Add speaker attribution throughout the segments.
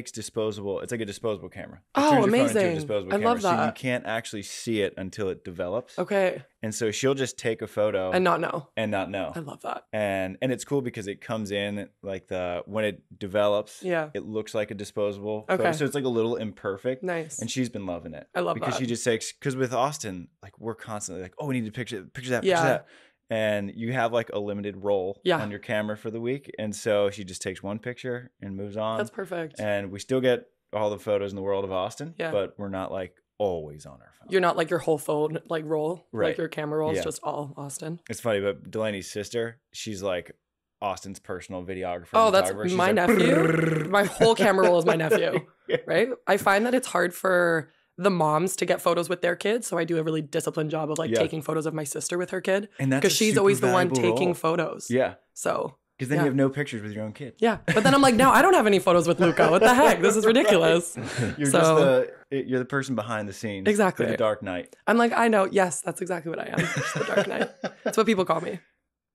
Speaker 1: takes disposable. It's like a disposable camera. It
Speaker 2: Oh,
Speaker 1: turns your phone into a
Speaker 2: amazing.
Speaker 1: disposable
Speaker 2: I
Speaker 1: camera,
Speaker 2: love
Speaker 1: So you can't actually see it until it develops.
Speaker 2: Okay.
Speaker 1: And so she'll just take a photo
Speaker 2: And not know.
Speaker 1: and not know.
Speaker 2: I love that.
Speaker 1: and and it's cool because it comes in like the when it develops
Speaker 2: Yeah.
Speaker 1: it looks like a disposable photo,
Speaker 2: Okay.
Speaker 1: so it's like a little imperfect
Speaker 2: Nice.
Speaker 1: and she's been loving it
Speaker 2: I love
Speaker 1: because
Speaker 2: that.
Speaker 1: she just takes because with austin like we're constantly like oh we need to picture picture that picture
Speaker 2: Yeah.
Speaker 1: that and you have like a limited roll
Speaker 2: Yeah.
Speaker 1: on your camera for the week and so she just takes one picture and moves on
Speaker 2: That's perfect.
Speaker 1: and we still get all the photos in the world of austin
Speaker 2: Yeah.
Speaker 1: but we're not like always on our phone
Speaker 2: You're not like your whole phone like roll,
Speaker 1: Right.
Speaker 2: like your camera roll is
Speaker 1: Yeah.
Speaker 2: just all Austin.
Speaker 1: it's funny but delaney's sister she's like austin's personal videographer
Speaker 2: Oh, that's my
Speaker 1: like,
Speaker 2: nephew. My whole camera roll is my nephew,
Speaker 1: Yeah.
Speaker 2: right? I find that it's hard for the moms to get photos with their kids, so I do a really disciplined job of like
Speaker 1: Yeah.
Speaker 2: taking photos of my sister with her kid
Speaker 1: and that's
Speaker 2: because she's always the one taking
Speaker 1: role.
Speaker 2: photos.
Speaker 1: Yeah,
Speaker 2: So
Speaker 1: because then
Speaker 2: Yeah.
Speaker 1: you have no pictures with your own kid.
Speaker 2: yeah, but then I'm like, now I don't have any photos with Luca. What the heck? This is ridiculous.
Speaker 1: You're
Speaker 2: So-
Speaker 1: just the you're the person behind the scenes.
Speaker 2: Exactly.
Speaker 1: The Dark Knight.
Speaker 2: I'm like, I know. Yes, that's exactly what I am. Just the Dark Knight. That's what people call me.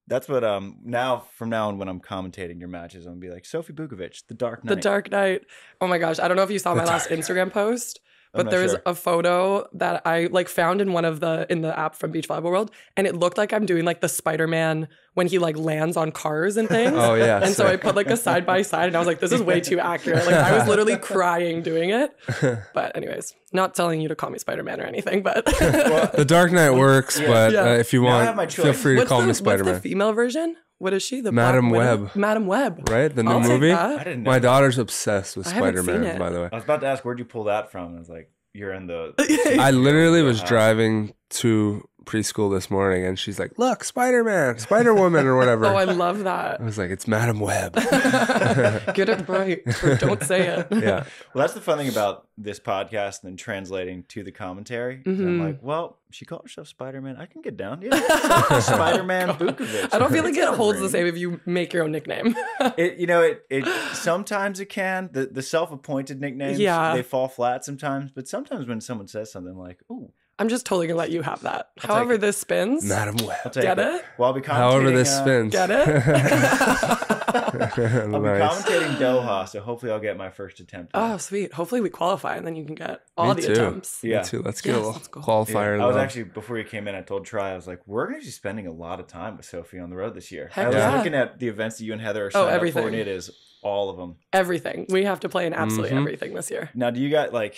Speaker 1: That's what um now from now on when I'm commentating your matches, I'm gonna be like Sophie Bukovec, the Dark Knight.
Speaker 2: The Dark Knight. Oh my gosh. I don't know if you saw
Speaker 3: The
Speaker 2: my last Instagram post, but there's
Speaker 1: sure.
Speaker 2: a photo that I like found in one of the in the app from Beach Volleyball World, and it looked like I'm doing like the Spider-Man when he like lands on cars and things.
Speaker 3: Oh yeah.
Speaker 2: And so I put like a side by side, and I was like, "This is way too accurate." Like I was literally crying doing it. But anyways, not telling you to call me Spider Man or anything, but
Speaker 3: the Dark Knight works,
Speaker 1: Yeah.
Speaker 3: but
Speaker 2: Yeah.
Speaker 3: uh, if you want, feel free to
Speaker 2: what's
Speaker 3: call
Speaker 2: the,
Speaker 3: me
Speaker 2: what's
Speaker 3: Spider
Speaker 2: the
Speaker 3: Man.
Speaker 2: female version? What is she? The
Speaker 3: Madam
Speaker 2: Black Widow?
Speaker 3: Web.
Speaker 2: Madam Web.
Speaker 3: Right, the new
Speaker 2: I'll take
Speaker 3: movie.
Speaker 2: that.
Speaker 1: I didn't know.
Speaker 3: My daughter's obsessed with
Speaker 2: I haven't
Speaker 3: Spider
Speaker 2: seen
Speaker 3: Man.
Speaker 2: it.
Speaker 3: By the way,
Speaker 1: I was about to ask where'd you pull that from? I was like, you're in the.
Speaker 3: I literally was
Speaker 1: Wow.
Speaker 3: driving to preschool this morning, and she's like, "Look, Spider Man, Spider Woman, or whatever."
Speaker 2: Oh, I love that.
Speaker 3: I was like, "It's Madam Web."
Speaker 2: Get it right, or don't say it.
Speaker 3: yeah,
Speaker 1: Well, that's the fun thing about this podcast and then translating to the commentary. is I'm
Speaker 2: mm-hmm.
Speaker 1: like, well, she called herself Spider Man. I can get down. Yeah, Spider Man Bukovec.
Speaker 2: I don't feel like it holds the same if you make your own nickname.
Speaker 1: It you know it it sometimes it can the the self appointed nicknames
Speaker 2: Yeah.
Speaker 1: they fall flat sometimes but sometimes when someone says something like ooh
Speaker 2: I'm just totally gonna let you have that.
Speaker 1: take
Speaker 2: However, this spins.
Speaker 3: Madam
Speaker 1: I'll
Speaker 3: Web.
Speaker 1: take
Speaker 2: Get
Speaker 1: it.
Speaker 2: it?
Speaker 1: Well, I'll be commentating.
Speaker 3: However, this
Speaker 1: uh,
Speaker 3: spins.
Speaker 2: Get it?
Speaker 1: I'll be
Speaker 3: nice.
Speaker 1: commentating Doha, so hopefully I'll get my first attempt. at
Speaker 2: oh,
Speaker 1: it.
Speaker 2: sweet. Hopefully, we qualify, and then you can get all
Speaker 3: Me
Speaker 2: the
Speaker 3: too.
Speaker 2: attempts.
Speaker 1: Yeah.
Speaker 3: Me too. Let's get
Speaker 2: Yes,
Speaker 3: a
Speaker 2: let's go.
Speaker 1: Yeah.
Speaker 3: qualifier.
Speaker 1: I was actually before you came in. I told Tri I was like, we're going to be spending a lot of time with Sophie on the road this year.
Speaker 2: Heck
Speaker 1: I was
Speaker 2: yeah.
Speaker 1: looking at the events that you and Heather are
Speaker 2: Oh,
Speaker 1: signed up for, and it is all of them.
Speaker 2: Everything. We have to play in absolutely
Speaker 3: Mhm.
Speaker 2: everything this year.
Speaker 1: Now, do you got like?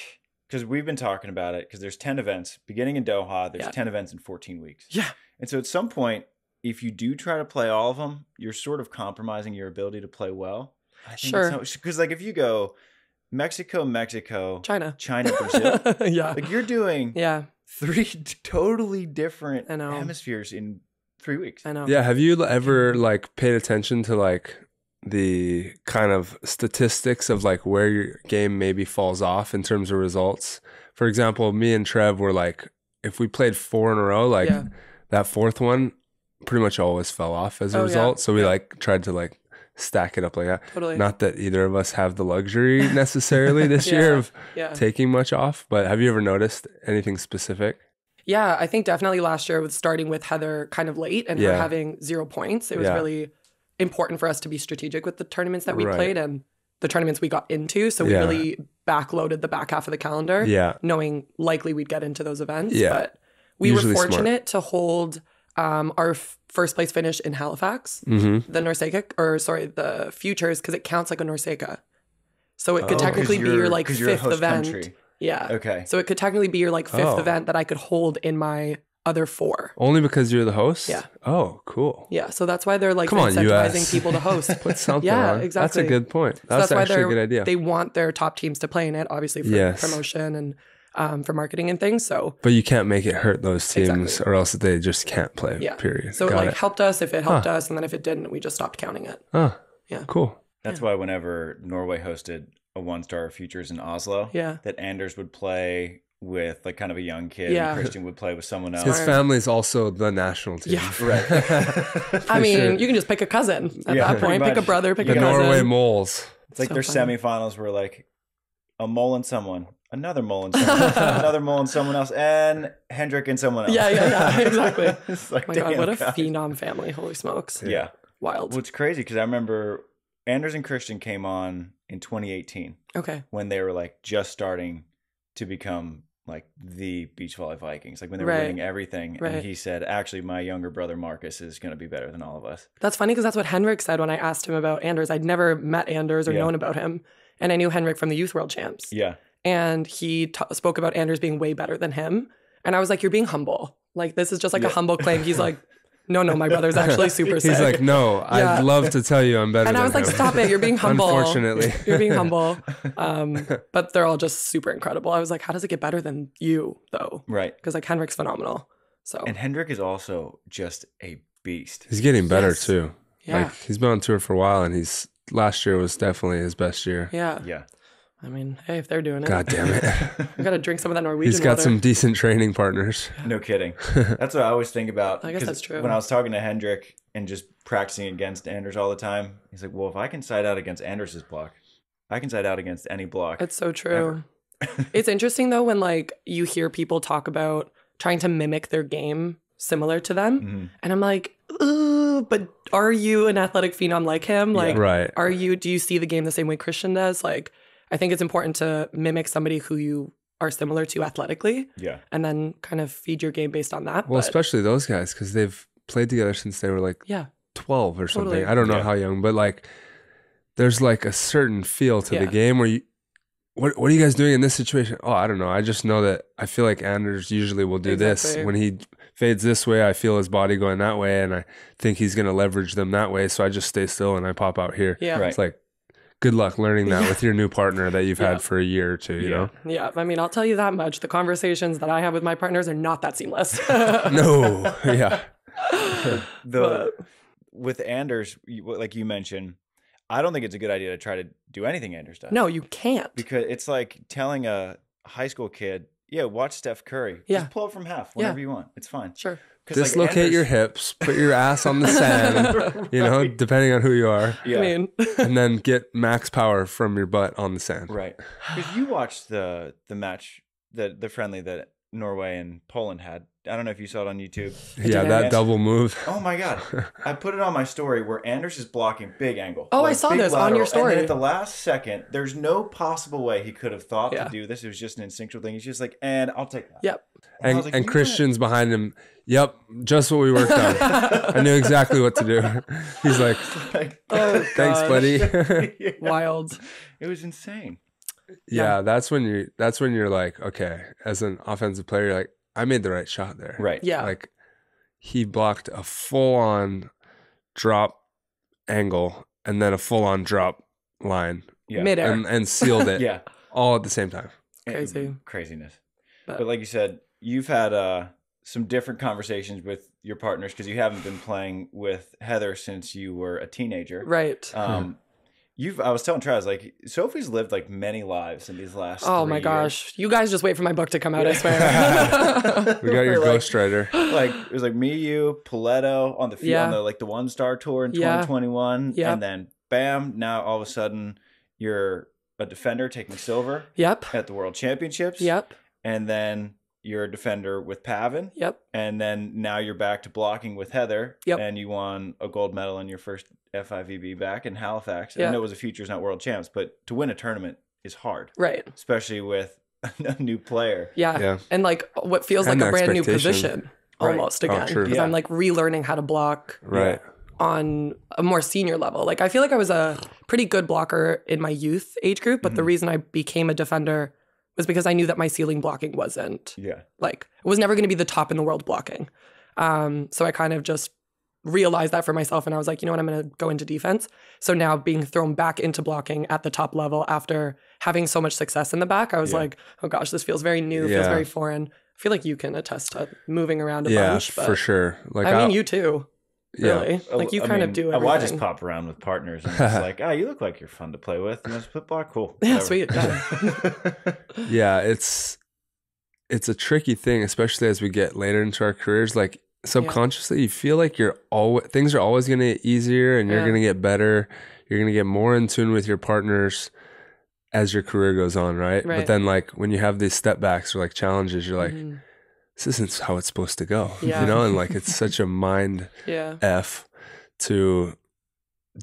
Speaker 1: Because we've been talking about it. Because there's ten events beginning in Doha. There's
Speaker 2: Yeah.
Speaker 1: ten events in 14 weeks.
Speaker 2: Yeah.
Speaker 1: And so at some point, if you do try to play all of them, you're sort of compromising your ability to play well.
Speaker 2: Sure.
Speaker 1: Because like if you go Mexico, Mexico,
Speaker 2: China.
Speaker 1: China, Brazil,
Speaker 2: yeah.
Speaker 1: like you're doing
Speaker 2: Yeah.
Speaker 1: three totally different hemispheres in three weeks.
Speaker 2: I know.
Speaker 3: Yeah, have you ever like paid attention to like the kind of statistics of like where your game maybe falls off in terms of results? For example, me and Trev were like if we played four in a row, like
Speaker 2: Yeah.
Speaker 3: that fourth one pretty much always fell off as a
Speaker 2: Oh, yeah.
Speaker 3: result. So we
Speaker 2: Yeah.
Speaker 3: like tried to like stack it up like that.
Speaker 2: Totally.
Speaker 3: Not that either of us have the luxury necessarily this year of
Speaker 2: yeah.
Speaker 3: taking much off, but have you ever noticed anything specific?
Speaker 2: Yeah, I think definitely last year with starting with Heather kind of late and her
Speaker 3: Yeah.
Speaker 2: having zero points, it was
Speaker 3: Yeah.
Speaker 2: really important for us to be strategic with the tournaments that we
Speaker 3: Right.
Speaker 2: played and the tournaments we got into. So we
Speaker 3: Yeah.
Speaker 2: really backloaded the back half of the calendar,
Speaker 3: Yeah.
Speaker 2: knowing likely we'd get into those events.
Speaker 3: Yeah.
Speaker 2: But we
Speaker 3: Usually
Speaker 2: were
Speaker 3: smart.
Speaker 2: fortunate to hold um, our f- first place finish in Halifax,
Speaker 3: Mm-hmm.
Speaker 2: the NORCECA, or sorry, the Futures, because it counts like a NORCECA. So it could
Speaker 1: Oh,
Speaker 2: technically be your like
Speaker 1: 'cause you're a
Speaker 2: fifth event.
Speaker 1: country.
Speaker 2: Yeah.
Speaker 1: Okay.
Speaker 2: So it could technically be your like fifth
Speaker 3: Oh.
Speaker 2: event that I could hold in my other four.
Speaker 3: Only because you're the host?
Speaker 2: Yeah.
Speaker 3: Oh, cool.
Speaker 2: Yeah, so that's why they're like
Speaker 3: Come on,
Speaker 2: incentivizing
Speaker 3: US.
Speaker 2: people to host.
Speaker 3: Put something
Speaker 2: Yeah,
Speaker 3: on. That's a good point.
Speaker 2: So
Speaker 3: That's, actually a
Speaker 2: they're
Speaker 3: good idea.
Speaker 2: they want their top teams to play in it, obviously for
Speaker 3: Yes.
Speaker 2: promotion and um, for marketing and things. So
Speaker 3: but you can't make it hurt those teams
Speaker 2: Exactly.
Speaker 3: or else they just can't play.
Speaker 2: yeah,
Speaker 3: Period.
Speaker 2: So it like
Speaker 3: it.
Speaker 2: helped us if it helped us, and then if it didn't, we just stopped counting it.
Speaker 3: Oh,
Speaker 2: Yeah.
Speaker 3: Cool.
Speaker 1: That's why whenever Norway hosted a one star futures in Oslo,
Speaker 2: Yeah,
Speaker 1: that Anders would play with like kind of a young kid,
Speaker 2: Yeah.
Speaker 1: and Christian would play with someone else.
Speaker 3: His
Speaker 2: Smart.
Speaker 3: family's also the national team.
Speaker 2: Yeah.
Speaker 1: Right.
Speaker 2: I mean,
Speaker 3: sure.
Speaker 2: you can just pick a cousin at
Speaker 1: Yeah,
Speaker 2: that
Speaker 1: pretty
Speaker 2: point. Pick a brother, pick
Speaker 3: The
Speaker 2: a cousin.
Speaker 3: Norway Mols.
Speaker 1: It's like
Speaker 2: So
Speaker 1: their
Speaker 2: funny.
Speaker 1: semifinals were like a Mol and someone, another Mol and someone, another Mol and someone else, and Hendrik and someone else.
Speaker 2: Yeah, yeah, yeah, exactly.
Speaker 1: it's like,
Speaker 2: Oh my god, what a
Speaker 1: guys.
Speaker 2: phenom family! Holy smokes,
Speaker 1: Yeah.
Speaker 2: wild.
Speaker 1: Well, it's crazy because I remember Anders and Christian came on in 2018
Speaker 2: Okay.
Speaker 1: when they were like just starting to become like the beach volley Vikings, like when they were
Speaker 2: Right.
Speaker 1: winning everything.
Speaker 2: Right.
Speaker 1: And he said, actually, my younger brother Marcus is going to be better than all of us.
Speaker 2: That's funny because that's what Hendrik said when I asked him about Anders. I'd never met Anders or
Speaker 1: Yeah.
Speaker 2: known about him. And I knew Hendrik from the Youth World Champs.
Speaker 1: Yeah.
Speaker 2: And he t- spoke about Anders being way better than him. And I was like, you're being humble. Like, this is just like
Speaker 1: Yeah.
Speaker 2: a humble claim. He's like, no, no, my brother's actually super sick.
Speaker 3: He's like, no,
Speaker 2: Yeah.
Speaker 3: I'd love to tell you I'm better.
Speaker 2: and I
Speaker 3: than
Speaker 2: was like,
Speaker 3: him."
Speaker 2: stop it. You're being humble.
Speaker 3: Unfortunately.
Speaker 2: You're being humble. Um, but they're all just super incredible. I was like, how does it get better than you, though?
Speaker 1: Right.
Speaker 2: Because like Hendrik's phenomenal. So,
Speaker 1: And Hendrik is also just a beast.
Speaker 3: He's getting better
Speaker 2: Yes.
Speaker 3: too.
Speaker 2: yeah.
Speaker 3: Like he's been on tour for a while, and he's last year was definitely his best year.
Speaker 2: yeah.
Speaker 1: Yeah.
Speaker 2: I mean, hey, if they're doing it,
Speaker 3: God damn it.
Speaker 2: I got to drink some of that Norwegian
Speaker 3: He's got
Speaker 2: water.
Speaker 3: some decent training partners.
Speaker 1: No kidding. That's what I always think about.
Speaker 2: I guess that's true.
Speaker 1: When I was talking to Hendrik and just practicing against Anders all the time, he's like, well, if I can side out against Anders's block, I can side out against any block.
Speaker 2: It's so true. it's interesting though when like you hear people talk about trying to mimic their game similar to them,
Speaker 1: Mhm.
Speaker 2: and I'm like, Ooh, but are you an athletic phenom like him?
Speaker 1: Yeah.
Speaker 2: Like,
Speaker 3: right.
Speaker 2: are you? Do you see the game the same way Christian does? Like, I think it's important to mimic somebody who you are similar to athletically,
Speaker 1: Yeah.
Speaker 2: and then kind of feed your game based on that.
Speaker 3: Well,
Speaker 2: but,
Speaker 3: especially those guys because they've played together since they were like
Speaker 2: yeah,
Speaker 3: 12 or something.
Speaker 2: Totally.
Speaker 3: I don't know
Speaker 1: Yeah.
Speaker 3: how young, but like there's like a certain feel to
Speaker 2: Yeah.
Speaker 3: the game where you what what are you guys doing in this situation? Oh, I don't know. I just know that I feel like Anders usually will do this. When he fades this way, I feel his body going that way and I think he's going to leverage them that way, so I just stay still and I pop out here.
Speaker 2: yeah,
Speaker 1: Right.
Speaker 3: It's like good luck learning that with your new partner that you've
Speaker 2: Yeah.
Speaker 3: had for a year or two, you
Speaker 1: Yeah.
Speaker 3: know?
Speaker 2: yeah. I mean, I'll tell you that much: the conversations that I have with my partners are not that seamless.
Speaker 3: No. yeah.
Speaker 1: The with Anders, like you mentioned, I don't think it's a good idea to try to do anything Anders does.
Speaker 2: no, you can't.
Speaker 1: because it's like telling a high school kid, "Yeah, watch Steph Curry.
Speaker 2: Yeah.
Speaker 1: Just pull up from half
Speaker 2: Yeah.
Speaker 1: whenever you want. It's fine."
Speaker 2: Sure.
Speaker 1: 'Cause, like,
Speaker 3: Dislocate your hips, put your ass on the sand, you know, depending on who you are.
Speaker 1: Yeah.
Speaker 2: I mean,
Speaker 3: and then get max power from your butt on the sand.
Speaker 1: Right. Because you watched the the match, the the friendly that Norway and Poland had. I don't know if you saw it on YouTube.
Speaker 3: Yeah,
Speaker 2: did.
Speaker 3: that double move.
Speaker 1: Oh my god! I put it on my story where Anders is blocking big angle.
Speaker 2: Oh, I saw
Speaker 1: big
Speaker 2: this on your story.
Speaker 1: And at the last second, there's no possible way he could have thought
Speaker 2: Yeah.
Speaker 1: to do this. It was just an instinctual thing. He's just like, and I'll take that.
Speaker 2: Yep.
Speaker 1: I
Speaker 3: and
Speaker 1: like,
Speaker 3: and
Speaker 1: "You
Speaker 3: Christian's behind him. Yep, just what we worked on. I knew exactly what to do. He's like.
Speaker 1: Like,
Speaker 2: Oh,
Speaker 3: thanks,
Speaker 2: gosh.
Speaker 3: buddy.
Speaker 1: Yeah.
Speaker 2: wild.
Speaker 1: It was insane.
Speaker 3: yeah, that's when you. That's when you're like, okay, as an offensive player, you're like, I made the right shot there.
Speaker 1: Right.
Speaker 2: Yeah.
Speaker 3: Like, he blocked a full on drop angle and then a full on drop line
Speaker 1: Yeah.
Speaker 2: Midair.
Speaker 3: and and sealed it
Speaker 1: Yeah.
Speaker 3: all at the same time.
Speaker 2: Crazy.
Speaker 1: Craziness.
Speaker 2: But-
Speaker 1: But, like you said, you've had uh, some different conversations with your partners because you haven't been playing with Heather since you were a teenager.
Speaker 2: right.
Speaker 1: Um, you've. I was telling Travis like Sophie's lived like many lives in these last.
Speaker 2: Oh
Speaker 1: three
Speaker 2: my
Speaker 1: years.
Speaker 2: gosh. You guys just wait for my book to come out, I swear.
Speaker 3: We got your
Speaker 1: like-
Speaker 3: ghostwriter.
Speaker 1: like it was like me, you, Paletto on the field,
Speaker 2: Yeah.
Speaker 1: on the like the one star tour in
Speaker 2: Yeah.
Speaker 1: 2021,
Speaker 2: Yep.
Speaker 1: and then bam, now all of a sudden you're a defender taking silver
Speaker 2: yep.
Speaker 1: at the World Championships.
Speaker 2: Yep.
Speaker 1: and then you're a defender with Pavan,
Speaker 2: Yep.
Speaker 1: and then now you're back to blocking with Heather,
Speaker 2: Yep.
Speaker 1: and you won a gold medal in your first FIVB back in Halifax.
Speaker 2: Yeah.
Speaker 1: I know it was a Futures Not World Champs, but to win a tournament is hard,
Speaker 2: Right.
Speaker 1: especially with a new player.
Speaker 2: Yeah.
Speaker 3: Yeah.
Speaker 2: And like what feels
Speaker 3: And
Speaker 2: like a brand new position
Speaker 1: Right.
Speaker 2: almost
Speaker 3: Oh,
Speaker 2: again.
Speaker 3: true.
Speaker 2: Because
Speaker 1: Yeah.
Speaker 2: I'm like relearning how to block
Speaker 3: Right.
Speaker 2: on a more senior level. Like I feel like I was a pretty good blocker in my youth age group, but the
Speaker 1: Mhm.
Speaker 2: reason I became a defender was because I knew that my ceiling blocking wasn't
Speaker 1: Yeah,
Speaker 2: like it was never going to be the top in the world blocking. Um, so I kind of just realized that for myself, and I was like, you know what, I'm going to go into defense. So now being thrown back into blocking at the top level after having so much success in the back, I was
Speaker 1: Yeah.
Speaker 2: like, oh gosh, this feels very new, feels very foreign. I feel like you can attest to moving around a
Speaker 3: Yeah,
Speaker 2: bunch, but
Speaker 3: for sure. Like
Speaker 2: I mean,
Speaker 3: I'll-
Speaker 2: you too,
Speaker 3: yeah.
Speaker 2: really. Like you
Speaker 1: I
Speaker 2: kind of do
Speaker 1: I
Speaker 2: everything.
Speaker 1: well, I just pop around with partners, and it's like, oh, you look like you're fun to play with, and just put block, cool.
Speaker 2: Yeah,
Speaker 1: whatever."
Speaker 2: sweet, yeah.
Speaker 3: yeah it's it's a tricky thing especially as we get later into our careers like subconsciously you feel like you're always things are always going to get easier and you're
Speaker 2: Yeah.
Speaker 3: going to get better you're going to get more in tune with your partners as your career goes on right?
Speaker 2: Right.
Speaker 3: but then like when you have these step backs or like challenges you're like
Speaker 2: Mhm.
Speaker 3: This isn't how it's supposed to go
Speaker 2: Yeah.
Speaker 3: you know and like it's such a mind
Speaker 2: yeah,
Speaker 3: f to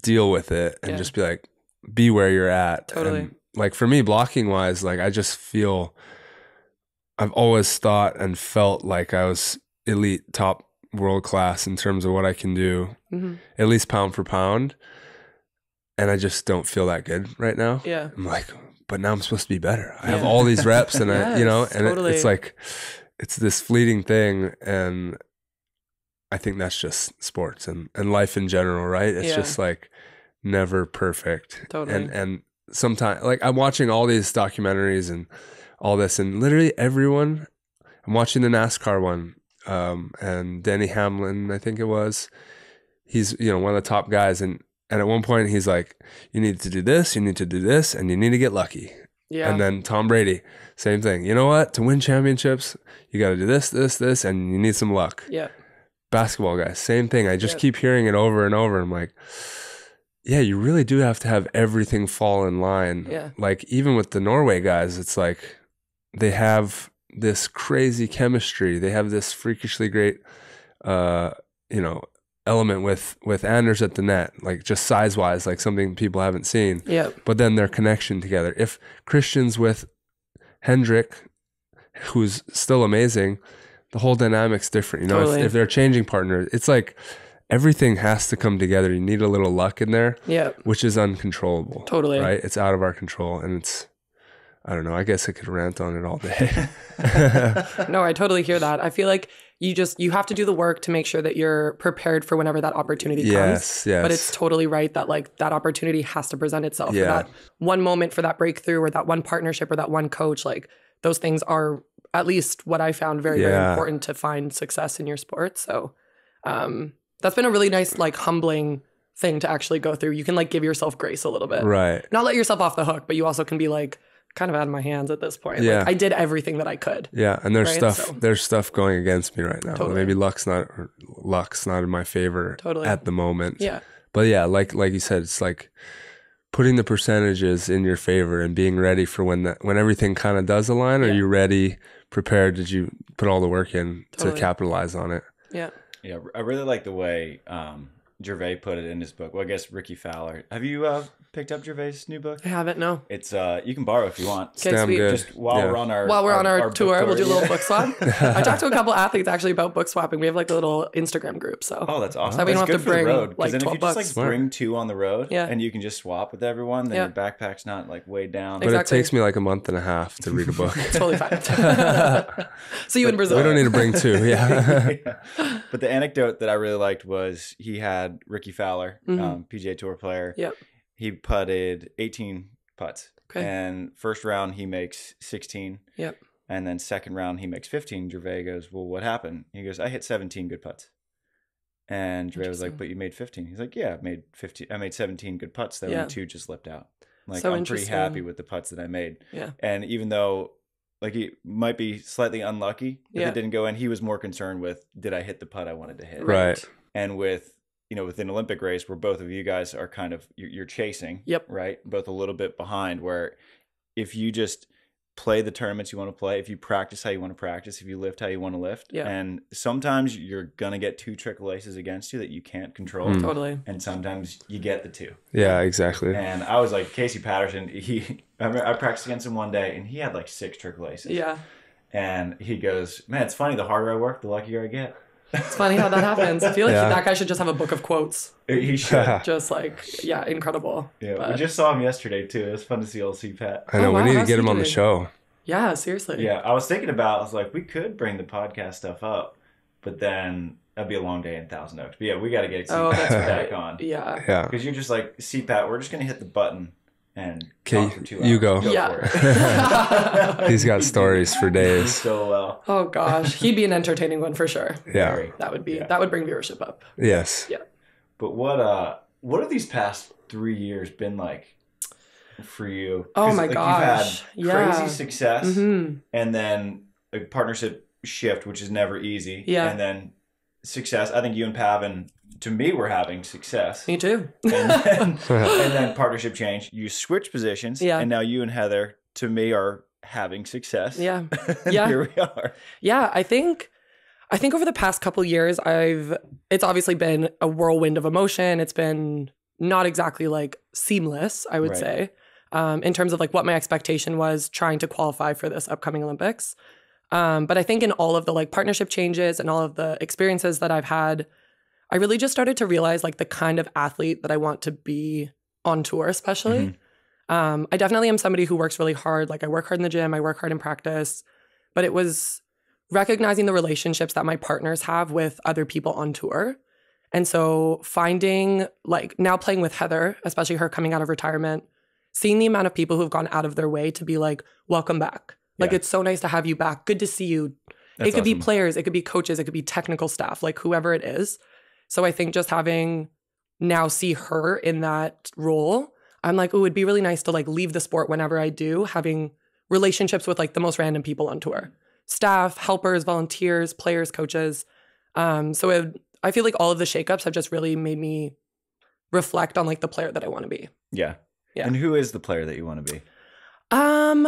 Speaker 3: deal with it and
Speaker 2: Yeah.
Speaker 3: just be like be where you're at.
Speaker 2: Totally.
Speaker 3: And, like for me, blocking wise, like I just feel I've always thought and felt like I was elite, top world class in terms of what I can do,
Speaker 2: Mhm.
Speaker 3: at least pound for pound. And I just don't feel that good right now.
Speaker 2: Yeah.
Speaker 3: I'm like, but now I'm supposed to be better. I have all these reps, and I, you know,
Speaker 2: Yes,
Speaker 3: and it- it's like, it's this fleeting thing, and I think that's just sports and and life in general, right? It's
Speaker 2: Yeah.
Speaker 3: just like never perfect,
Speaker 2: Totally.
Speaker 3: and and sometimes like I'm watching all these documentaries and all this, and literally everyone. I'm watching the NASCAR one, um, and Denny Hamlin, I think it was. He's you know one of the top guys, and and at one point he's like, "You need to do this, you need to do this, and you need to get lucky."
Speaker 2: Yeah.
Speaker 3: And then Tom Brady, same thing. You know what? To win championships, you got to do this, this, this, and you need some luck.
Speaker 2: yeah.
Speaker 3: Basketball guys, same thing. I just
Speaker 2: Yeah.
Speaker 3: keep hearing it over and over. I'm like, yeah, you really do have to have everything fall in line.
Speaker 2: Yeah.
Speaker 3: Like even with the Norway guys, it's like they have this crazy chemistry. They have this freakishly great, uh, you know, element with with Anders at the net, like just size wise, like something people haven't seen
Speaker 2: Yeah.
Speaker 3: but then their connection together. If Christian's with Hendrik, who's still amazing, the whole dynamic's different. You know,
Speaker 2: Totally.
Speaker 3: if, if they're changing partners, it's like everything has to come together. You need a little luck in there,
Speaker 2: Yeah.
Speaker 3: which is uncontrollable.
Speaker 2: Totally.
Speaker 3: Right? It's out of our control. And it's, I don't know, I guess I could rant on it all day.
Speaker 2: No, I totally hear that. I feel like you just you have to do the work to make sure that you're prepared for whenever that opportunity comes.
Speaker 3: yes, yes.
Speaker 2: But it's totally right that like that opportunity has to present itself for
Speaker 3: Yeah.
Speaker 2: that one moment for that breakthrough or that one partnership or that one coach. Like those things are at least what I found very, very important to find success in your sport. So um that's been a really nice, like humbling thing to actually go through. You can like give yourself grace a little bit.
Speaker 3: right.
Speaker 2: Not let yourself off the hook, but you also can be like kind of out of my hands at this point.
Speaker 3: Yeah.
Speaker 2: Like I did everything that I could.
Speaker 3: Yeah, and there's
Speaker 2: Right,
Speaker 3: stuff
Speaker 2: so-
Speaker 3: there's stuff going against me right now.
Speaker 2: Totally.
Speaker 3: Maybe luck's not luck's not in my favor
Speaker 2: Totally.
Speaker 3: at the moment.
Speaker 2: Yeah.
Speaker 3: But yeah, like like you said, it's like putting the percentages in your favor and being ready for when that when everything kind of does align. Are you ready, prepared? Did you put all the work in
Speaker 2: Totally.
Speaker 3: to capitalize on it?
Speaker 2: Yeah.
Speaker 1: Yeah, I really like the way um, Gervais put it in his book. Well, I guess Rickie Fowler. Have you uh, picked up Gervais' new book?
Speaker 2: I haven't, no.
Speaker 1: It's uh, you can borrow if you want.
Speaker 2: Okay,
Speaker 3: Damn
Speaker 2: sweet.
Speaker 3: good.
Speaker 1: Just while
Speaker 3: Yeah.
Speaker 1: we're on our
Speaker 2: While we're on our,
Speaker 1: book
Speaker 2: tour, we'll do a little book swap. I talked to a couple athletes actually about book swapping. We have like a little Instagram group. So
Speaker 1: Oh, that's awesome.
Speaker 2: that we don't have to
Speaker 1: good for the
Speaker 2: bring,
Speaker 1: road, 'cause
Speaker 2: like,
Speaker 1: then if
Speaker 2: 12
Speaker 1: you just
Speaker 2: bucks.
Speaker 1: like
Speaker 3: Smart.
Speaker 1: bring two on the road,
Speaker 2: Yeah.
Speaker 1: and you can just swap with everyone, then
Speaker 2: Yeah.
Speaker 1: your backpack's not like weighed down.
Speaker 3: But
Speaker 2: Exactly.
Speaker 3: it takes me like a month and a half to read a book.
Speaker 2: it's totally fine. See you in Brazil.
Speaker 3: we don't need to bring two. Yeah.
Speaker 1: Yeah. But the anecdote that I really liked was he had Rickie Fowler,
Speaker 2: Mhm.
Speaker 1: um, PGA Tour player.
Speaker 2: Yep.
Speaker 1: He putted 18 putts.
Speaker 2: Okay.
Speaker 1: And first round he makes 16.
Speaker 2: Yep.
Speaker 1: And then second round he makes 15. Gervais goes, "Well, what happened?" He goes, "I hit 17 good putts." And Gervais was like, "But you made 15." He's like, "Yeah, I made 15. I made 17 good putts though,
Speaker 2: Yeah.
Speaker 1: and two just slipped out." Like
Speaker 2: So
Speaker 1: I'm pretty happy with the putts that I made.
Speaker 2: Yeah.
Speaker 1: And even though like he might be slightly unlucky if
Speaker 2: Yeah.
Speaker 1: it didn't go in, he was more concerned with did I hit the putt I wanted to hit.
Speaker 3: Right.
Speaker 1: And with you know with an Olympic race where both of you guys are kind of you're, you're chasing.
Speaker 2: Yep.
Speaker 1: Right. Both a little bit behind. Where if you just play the tournaments you want to play, if you practice how you want to practice, if you lift how you want to lift,
Speaker 2: Yeah.
Speaker 1: and sometimes you're gonna get two trickle aces against you that you can't control.
Speaker 3: Mm.
Speaker 2: Totally.
Speaker 1: And sometimes you get the two.
Speaker 3: Yeah, exactly.
Speaker 1: And I was like Casey Patterson. He, I, remember I practiced against him one day, and he had like six triple aces.
Speaker 2: Yeah.
Speaker 1: And he goes, "Man, it's funny. The harder I work, the luckier I get."
Speaker 2: It's funny how that happens. I feel like
Speaker 3: Yeah.
Speaker 2: that guy should just have a book of quotes.
Speaker 1: He should.
Speaker 2: Just like, yeah, incredible.
Speaker 1: yeah, we just saw him yesterday too. It was fun to see old CPAT.
Speaker 3: I know
Speaker 2: Oh, wow,
Speaker 3: we need to get him on the show.
Speaker 2: Yeah, seriously.
Speaker 1: Yeah, I was thinking about. I was like, we could bring the podcast stuff up, but then that'd be a long day in Thousand Oaks. But yeah, we got to get oh, CPAT
Speaker 2: Oh,
Speaker 1: back
Speaker 2: right.
Speaker 1: on
Speaker 2: Yeah.
Speaker 3: Yeah.
Speaker 1: because you're just like CPAT. We're just gonna hit the button and
Speaker 3: Okay,
Speaker 1: talk for two
Speaker 3: you
Speaker 1: hours.
Speaker 3: go.
Speaker 2: Yeah.
Speaker 3: He's got stories for days.
Speaker 1: so well.
Speaker 2: Oh gosh, he'd be an entertaining one for sure.
Speaker 3: Yeah.
Speaker 1: Very.
Speaker 2: That would be
Speaker 1: Yeah.
Speaker 2: that would bring viewership up.
Speaker 3: Yes. Yeah.
Speaker 1: But what uh what have these past three years been like for you?
Speaker 2: Oh my
Speaker 1: like,
Speaker 2: gosh.
Speaker 1: You've had
Speaker 2: Yeah.
Speaker 1: crazy success
Speaker 2: hmm
Speaker 1: and then a partnership shift, which is never easy.
Speaker 2: Yeah.
Speaker 1: And then success. I think you and Pavan, to me, were having success.
Speaker 2: Me too.
Speaker 1: and, then, and then partnership change. You switch positions.
Speaker 2: Yeah.
Speaker 1: And now you and Heather, to me, are having success.
Speaker 2: yeah.
Speaker 1: and
Speaker 2: Yeah.
Speaker 1: here we are.
Speaker 2: Yeah, I think I think over the past couple years I've it's obviously been a whirlwind of emotion. It's been not exactly like seamless, I would
Speaker 1: Right.
Speaker 2: say, um, in terms of like what my expectation was trying to qualify for this upcoming Olympics. Um, but I think in all of the like partnership changes and all of the experiences that I've had, I really just started to realize like the kind of athlete that I want to be on tour, especially. Um, I definitely am somebody who works really hard. Like I work hard in the gym, I work hard in practice, but it was recognizing the relationships that my partners have with other people on tour. And so finding like now playing with Heather, especially her coming out of retirement, seeing the amount of people who've gone out of their way to be like, welcome back. Like
Speaker 1: Yeah.
Speaker 2: it's so nice to have you back. Good to see you.
Speaker 1: That's
Speaker 2: it could be players, it could be coaches, it could be technical staff, like whoever it is. So I think just having now see her in that role, I'm like, oh, it'd be really nice to like leave the sport whenever I do, having relationships with like the most random people on tour, staff, helpers, volunteers, players, coaches. Um, so it, I feel like all of the shakeups have just really made me reflect on like the player that I want to be.
Speaker 1: Yeah.
Speaker 2: Yeah.
Speaker 1: And who is the player that you want to be?
Speaker 2: Um,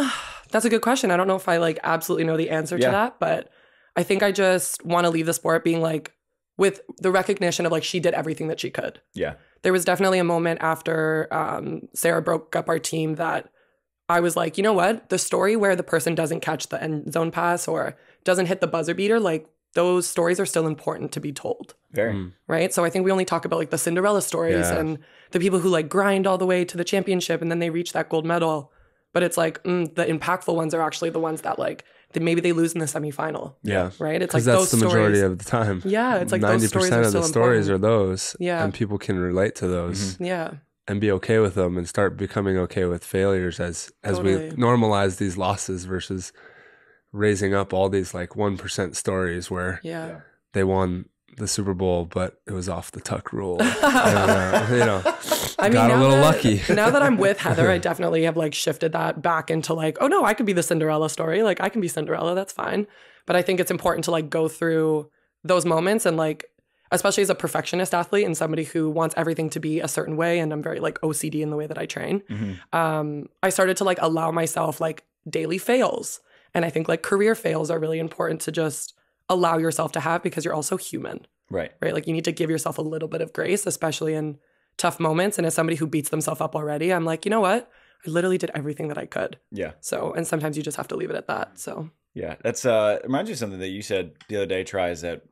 Speaker 2: that's a good question. I don't know if I like absolutely know the answer
Speaker 1: Yeah.
Speaker 2: to that, but I think I just want to leave the sport being like with the recognition of like she did everything that she could.
Speaker 1: Yeah.
Speaker 2: There was definitely a moment after um, Sarah broke up our team that I was like, you know what? The story where the person doesn't catch the end zone pass or doesn't hit the buzzer beater, like those stories are still important to be told
Speaker 1: Very.
Speaker 3: Mm.
Speaker 2: right? So I think we only talk about like the Cinderella stories
Speaker 3: Yeah.
Speaker 2: and the people who like grind all the way to the championship and then they reach that gold medal. But it's like mm, the impactful ones are actually the ones that like that maybe they lose in the semifinal,
Speaker 3: Yeah.
Speaker 2: right? It's like
Speaker 3: that's
Speaker 2: those
Speaker 3: the majority
Speaker 2: stories.
Speaker 3: of the time.
Speaker 2: yeah, it's like those
Speaker 3: Ninety
Speaker 2: stories
Speaker 3: percent
Speaker 2: are
Speaker 3: of the stories
Speaker 2: important.
Speaker 3: are those.
Speaker 2: Yeah.
Speaker 3: And people can relate to those mm-hmm.
Speaker 2: Yeah,
Speaker 3: and be okay with them and start becoming okay with failures as as
Speaker 2: Totally.
Speaker 3: we normalize these losses versus raising up all these like one percent stories where
Speaker 2: yeah.
Speaker 3: they won the Super Bowl, but it was off the tuck rule. and, uh, you know,
Speaker 2: I mean,
Speaker 3: got a
Speaker 2: now
Speaker 3: little
Speaker 2: that,
Speaker 3: lucky.
Speaker 2: now that I'm with Heather, I definitely have like shifted that back into like, oh no, I could be the Cinderella story. Like I can be Cinderella. That's fine. But I think it's important to like go through those moments and like, especially as a perfectionist athlete and somebody who wants everything to be a certain way. And I'm very like OCD in the way that I train.
Speaker 1: Mhm.
Speaker 2: Um, I started to like allow myself like daily fails. And I think like career fails are really important to just allow yourself to have because you're also human
Speaker 1: Right.
Speaker 2: right? Like you need to give yourself a little bit of grace, especially in tough moments. And as somebody who beats themselves up already, I'm like, you know what? I literally did everything that I could.
Speaker 1: Yeah.
Speaker 2: So, and sometimes you just have to leave it at that. So,
Speaker 1: Yeah. That's uh reminds me of something that you said the other day, Tri, is that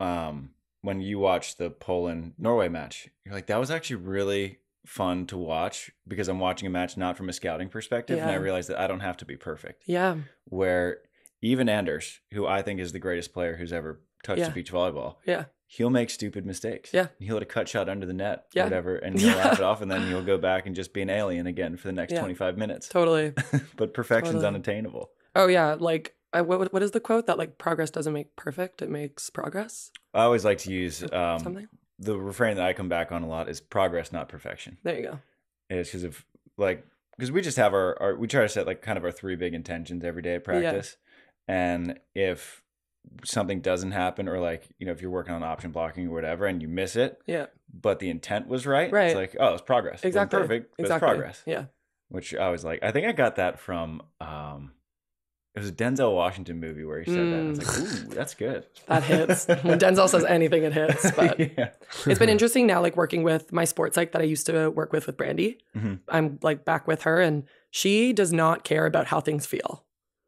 Speaker 1: um when you watched the Poland Norway match, you're like, that was actually really fun to watch because I'm watching a match not from a scouting perspective. And I realized that I don't have to be perfect.
Speaker 2: yeah,
Speaker 1: Where even Anders, who I think is the greatest player who's ever touched
Speaker 2: Yeah.
Speaker 1: a beach volleyball,
Speaker 2: yeah,
Speaker 1: he'll make stupid mistakes.
Speaker 2: Yeah.
Speaker 1: He'll hit a cut shot under the net
Speaker 2: Yeah.
Speaker 1: whatever, and he'll
Speaker 2: Yeah.
Speaker 1: laugh it off, and then he'll go back and just be an alien again for the next
Speaker 2: Yeah.
Speaker 1: 25 minutes.
Speaker 2: totally.
Speaker 1: but perfection's
Speaker 2: Totally.
Speaker 1: unattainable.
Speaker 2: Oh, yeah. Like, I, what, what is the quote that like progress doesn't make perfect, it makes progress?
Speaker 1: I always like to use um,
Speaker 2: Something?
Speaker 1: the refrain that I come back on a lot is progress, not perfection.
Speaker 2: There you go.
Speaker 1: It's because of like because we just have our, our we try to set like kind of our three big intentions every day at practice, and if something doesn't happen or like you know if you're working on option blocking or whatever and you miss it,
Speaker 2: Yeah,
Speaker 1: but the intent was right,
Speaker 2: Right.
Speaker 1: It's like oh, it's progress. It
Speaker 2: exactly.
Speaker 1: perfect,
Speaker 2: exactly.
Speaker 1: it's progress.
Speaker 2: Yeah.
Speaker 1: Which I was like, I think I got that from um, it was a Denzel Washington movie where he said that. I was like, ooh, that's good.
Speaker 2: That hits. when Denzel says anything, it hits. But
Speaker 1: yeah,
Speaker 2: it's been interesting now, like working with my sports psych that I used to work with with Brandie.
Speaker 1: Mhm.
Speaker 2: I'm like back with her, and she does not care about how things feel.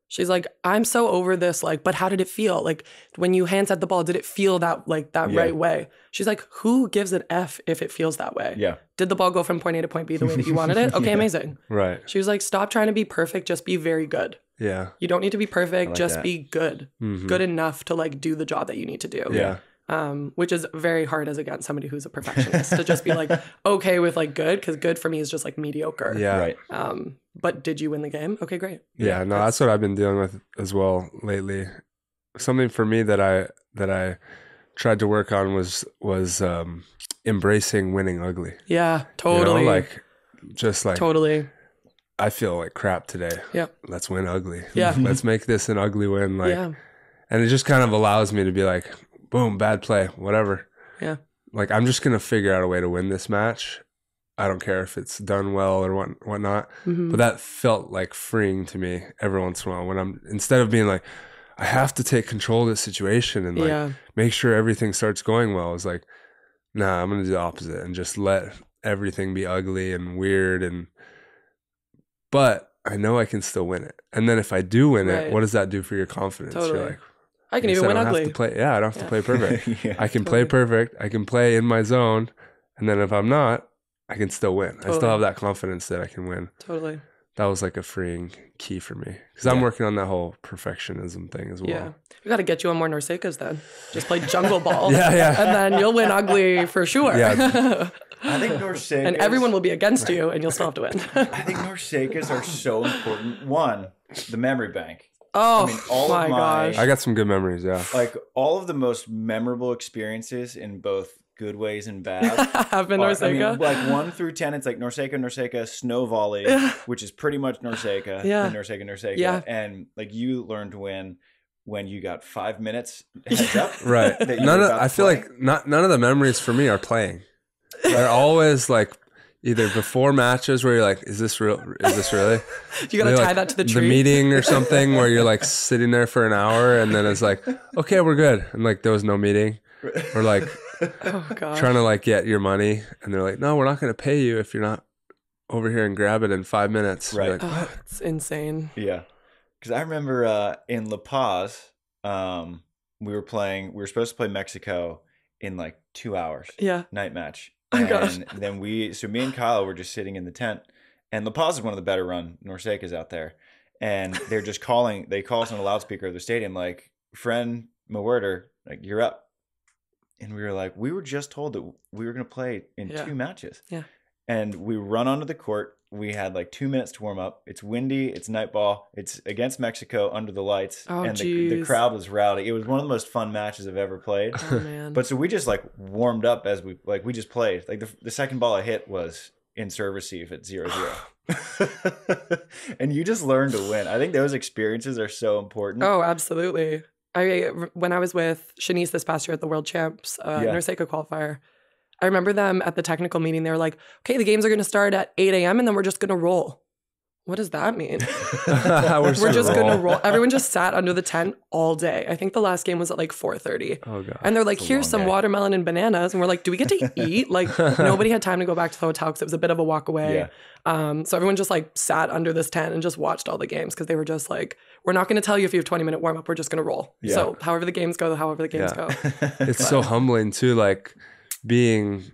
Speaker 2: She's like, I'm so over this. Like, but how did it feel? Like when you hands at the ball, did it feel that like that
Speaker 1: Yeah.
Speaker 2: right way? She's like, who gives an f if it feels that way?
Speaker 1: yeah,
Speaker 2: Did the ball go from point A to point B the way that you wanted it? Okay,
Speaker 1: Yeah.
Speaker 2: amazing.
Speaker 3: right.
Speaker 2: She was like, stop trying to be perfect. Just be very good.
Speaker 3: Yeah.
Speaker 2: You don't need to be perfect.
Speaker 1: like
Speaker 2: just
Speaker 1: that.
Speaker 2: be good.
Speaker 3: Mhm.
Speaker 2: Good enough to like do the job that you need to do
Speaker 3: Yeah.
Speaker 2: Um, which is very hard as again somebody who's a perfectionist to just be like okay with like good because good for me is just like mediocre.
Speaker 3: Yeah.
Speaker 1: right.
Speaker 2: Um, but did you win the game? Okay, great.
Speaker 3: Yeah, no, that's what I've been dealing with as well lately. Something for me that I that I tried to work on was was um embracing winning ugly.
Speaker 2: Yeah,
Speaker 3: You know,
Speaker 2: totally.
Speaker 3: like just like
Speaker 2: totally.
Speaker 3: I feel like crap today.
Speaker 2: Yeah.
Speaker 3: Let's win ugly.
Speaker 2: Yeah.
Speaker 3: Let's make this an ugly win. Like
Speaker 2: yeah.
Speaker 3: and it just kind of allows me to be like, boom, bad play, whatever.
Speaker 2: Yeah.
Speaker 3: Like I'm just gonna figure out a way to win this match. I don't care if it's done well or what whatnot.
Speaker 2: Mhm.
Speaker 3: But that felt like freeing to me every once in a while when I'm instead of being like, I have to take control of the situation and like
Speaker 2: yeah.
Speaker 3: make sure everything starts going well. It's like, nah, I'm gonna do the opposite and just let everything be ugly and weird and but I know I can still win it. And then if I do win
Speaker 2: Right.
Speaker 3: it, what does that do for your confidence?
Speaker 2: Totally.
Speaker 3: You're like,
Speaker 2: I can
Speaker 3: "Yes,
Speaker 2: even
Speaker 3: I
Speaker 2: win
Speaker 3: don't have
Speaker 2: ugly.
Speaker 3: to play. Yeah, I don't have
Speaker 2: Yeah.
Speaker 3: to play perfect.
Speaker 1: yeah.
Speaker 3: I can play perfect. I can play in my zone. And then if I'm not, I can still win. I still have that confidence that I can win.
Speaker 2: Totally.
Speaker 3: That was like a freeing key for me because I'm working on that whole perfectionism thing as well.
Speaker 2: Yeah. We got to get you on more NORCECAs then. Just play jungle ball.
Speaker 3: Yeah, yeah.
Speaker 2: And then you'll win ugly for sure.
Speaker 3: Yeah.
Speaker 1: I think NORCECAs
Speaker 2: and everyone will be against you and you'll still have to win.
Speaker 1: I think NORCECAs are so important. One, the memory bank.
Speaker 2: Oh
Speaker 1: mean, all of
Speaker 2: my,
Speaker 1: my-
Speaker 2: gosh.
Speaker 3: I got some good memories. Yeah.
Speaker 1: Like all of the most memorable experiences in both good ways and bad.
Speaker 2: have been
Speaker 1: are-
Speaker 2: NORCECA.
Speaker 1: I mean, like one through ten, it's like NORCECA, NORCECA, snow volley, which is pretty much NORCECA,
Speaker 2: Yeah.
Speaker 1: then NORCECA, NORCECA,
Speaker 2: Yeah.
Speaker 1: and like you learned to win when you got five minutes heads up,
Speaker 3: Right.
Speaker 1: that you
Speaker 3: None of I feel
Speaker 1: play.
Speaker 3: like not none of the memories for me are playing. They're always like either before matches where you're like, is this real? Is this really?
Speaker 2: you got to tie
Speaker 3: like,
Speaker 2: that to the tree.
Speaker 3: meeting or something where you're like sitting there for an hour and then it's like, okay, we're good, and like there was no meeting. Or like
Speaker 2: Oh gosh.
Speaker 3: trying to like get your money and they're like, no, we're not going to pay you if you're not over here and grab it in five minutes.
Speaker 1: Right.
Speaker 3: like,
Speaker 2: oh, it's insane.
Speaker 1: Yeah, because I remember uh, in La Paz, um, we were playing. We were supposed to play Mexico in like two hours.
Speaker 2: Yeah.
Speaker 1: night match.
Speaker 2: Oh,
Speaker 1: and
Speaker 2: gosh.
Speaker 1: then we, so me and Kyle were just sitting in the tent, and La Paz is one of the better run NORCECAs out there, and they're just calling. They call us on a loudspeaker of the stadium, like, "Friend Mewhirter, like you're up," and we were like, we were just told that we were going to play in
Speaker 2: Yeah.
Speaker 1: two matches.
Speaker 2: Yeah.
Speaker 1: And we run onto the court. We had like two minutes to warm up. It's windy. It's night ball. It's against Mexico under the lights,
Speaker 2: Oh,
Speaker 1: and the, the crowd was rowdy. It was one of the most fun matches I've ever played.
Speaker 2: Oh man.
Speaker 1: But so we just like warmed up as we like we just played. Like the the second ball I hit was in serve receive at zero zero. and you just learn to win. I think those experiences are so important.
Speaker 2: Oh, absolutely. I when I was with Shanice this past year at the World Champs uh,
Speaker 1: Yeah.
Speaker 2: Qualifier, I remember them at the technical meeting. They were like, "Okay, the games are going to start at 8 a.m. and then we're just going to roll." What does that mean?
Speaker 3: we're,
Speaker 2: we're just
Speaker 3: gonna
Speaker 2: going to roll. Everyone just sat under the tent all day. I think the last game was at like 4:30.
Speaker 3: Oh god.
Speaker 2: And they're like,
Speaker 1: It's
Speaker 2: here's some
Speaker 1: day.
Speaker 2: watermelon and bananas. And we're like, do we get to eat? Like, nobody had time to go back to the hotel because it was a bit of a walk away.
Speaker 1: Yeah.
Speaker 2: Um, so everyone just like sat under this tent and just watched all the games because they were just like, we're not going to tell you if you have 20 minute warm up. We're just going to roll.
Speaker 1: Yeah.
Speaker 2: So however the games go, however the games
Speaker 3: Yeah.
Speaker 2: go.
Speaker 3: it's so humbling too like being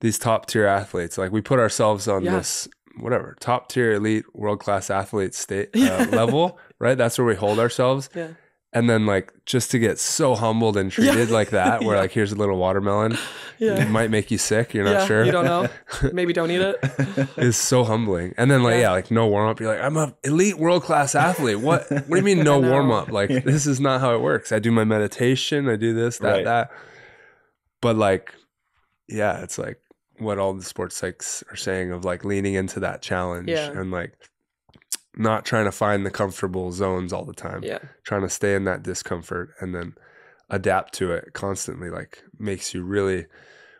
Speaker 3: these top tier athletes like we put ourselves on
Speaker 2: Yeah.
Speaker 3: this whatever top tier elite world class athlete state uh, level right that's where we hold ourselves
Speaker 2: Yeah.
Speaker 3: and then like just to get so humbled and treated like that where
Speaker 2: Yeah.
Speaker 3: like here's a little watermelon
Speaker 2: Yeah.
Speaker 3: it might make you sick you're not
Speaker 2: yeah,
Speaker 3: sure
Speaker 2: You don't know. Maybe don't eat it.
Speaker 3: it's so humbling and then like
Speaker 2: Yeah.
Speaker 3: yeah, like no warm up you're like i'm a elite world class athlete what what do you mean no warm up like this is not how it works i do my meditation i do this that
Speaker 1: Right.
Speaker 3: that but like yeah it's like what all the sports psychs are saying of like leaning into that challenge
Speaker 2: Yeah.
Speaker 3: and like not trying to find the comfortable zones all the time
Speaker 2: Yeah.
Speaker 3: trying to stay in that discomfort and then adapt to it constantly like makes you really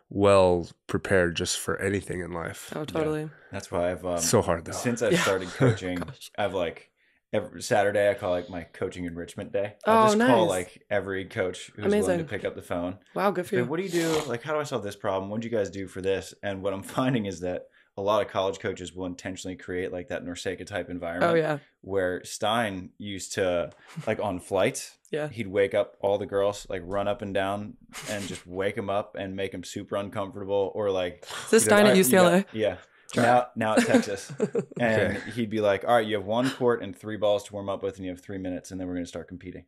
Speaker 3: well prepared just for anything in life
Speaker 2: Oh, totally.
Speaker 1: That's why I've um,
Speaker 3: so hard though
Speaker 1: since I've
Speaker 2: Yeah.
Speaker 1: started coaching, I've like every Saturday I call like my coaching enrichment day.
Speaker 2: Oh,
Speaker 1: I just call like every coach who's willing to pick up the phone.
Speaker 2: Wow. Good for you.
Speaker 1: what do you do? Like, how do I solve this problem? What do you guys do for this? And what I'm finding is that a lot of college coaches will intentionally create like that NORCECA type oh, environment
Speaker 2: Oh, yeah.
Speaker 1: where Stein used to like on flights,
Speaker 2: Yeah.
Speaker 1: he'd wake up all the girls, like run up and down and just wake them up and make them super uncomfortable or like
Speaker 2: Is this
Speaker 1: he'd like,
Speaker 2: Stein at
Speaker 1: you got-
Speaker 2: UCLA?
Speaker 1: yeah. Now, now at Texas. And
Speaker 3: Okay.
Speaker 1: he'd be like, all right, you have one court and three balls to warm up with, and you have three minutes, and then we're going to start competing.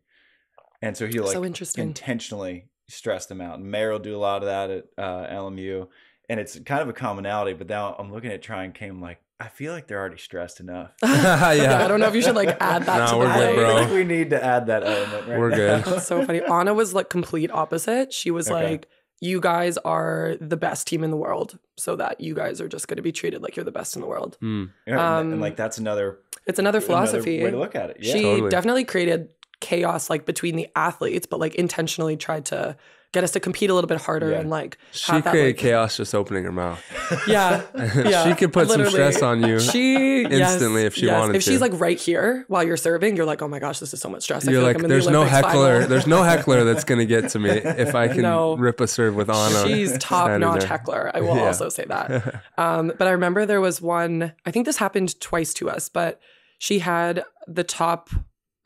Speaker 1: And so he like
Speaker 2: so interesting.
Speaker 1: intentionally stress them out. And Mayer will do a lot of that at uh, LMU. And it's kind of a commonality, but now I'm looking at trying came like, I feel like they're already stressed enough.
Speaker 3: yeah.
Speaker 2: I don't know if you should like add that
Speaker 3: Nah,
Speaker 2: to
Speaker 3: we're
Speaker 2: the
Speaker 3: good, bro.
Speaker 1: I think we need to add that element right
Speaker 3: We're
Speaker 1: now.
Speaker 3: good.
Speaker 2: That's so funny. Anna was like complete opposite. She was
Speaker 1: Okay.
Speaker 2: like, you guys are the best team in the world, so that you guys are just going to be treated like you're the best in the world.
Speaker 3: Hmm.
Speaker 1: Yeah, and- and
Speaker 2: Um,
Speaker 1: like that's another,
Speaker 2: It's another philosophy
Speaker 1: another
Speaker 2: philosophy.
Speaker 1: way to look at it. Yeah.
Speaker 2: She
Speaker 3: Totally.
Speaker 2: definitely created chaos like between the athletes, but like intentionally tried to get us to compete a little bit harder
Speaker 1: Yeah.
Speaker 2: and like
Speaker 3: She
Speaker 2: have that,
Speaker 3: created
Speaker 2: like-
Speaker 3: chaos just opening her mouth.
Speaker 2: Yeah, yeah.
Speaker 3: she could put some stress on you.
Speaker 2: She yes,
Speaker 3: instantly if she
Speaker 2: yes.
Speaker 3: wanted
Speaker 2: If she's like right here while you're serving, you're like, oh my gosh, this is so much stress. I
Speaker 3: You're
Speaker 2: feel
Speaker 3: like,
Speaker 2: I'm in
Speaker 3: there's
Speaker 2: the
Speaker 3: no heckler. There's no heckler that's gonna get to me if I can
Speaker 2: No.
Speaker 3: rip a serve with Anna.
Speaker 2: She's top notch heckler. I will
Speaker 3: Yeah.
Speaker 2: also say that. Um, but I remember there was one, I think this happened twice to us, but she had the top,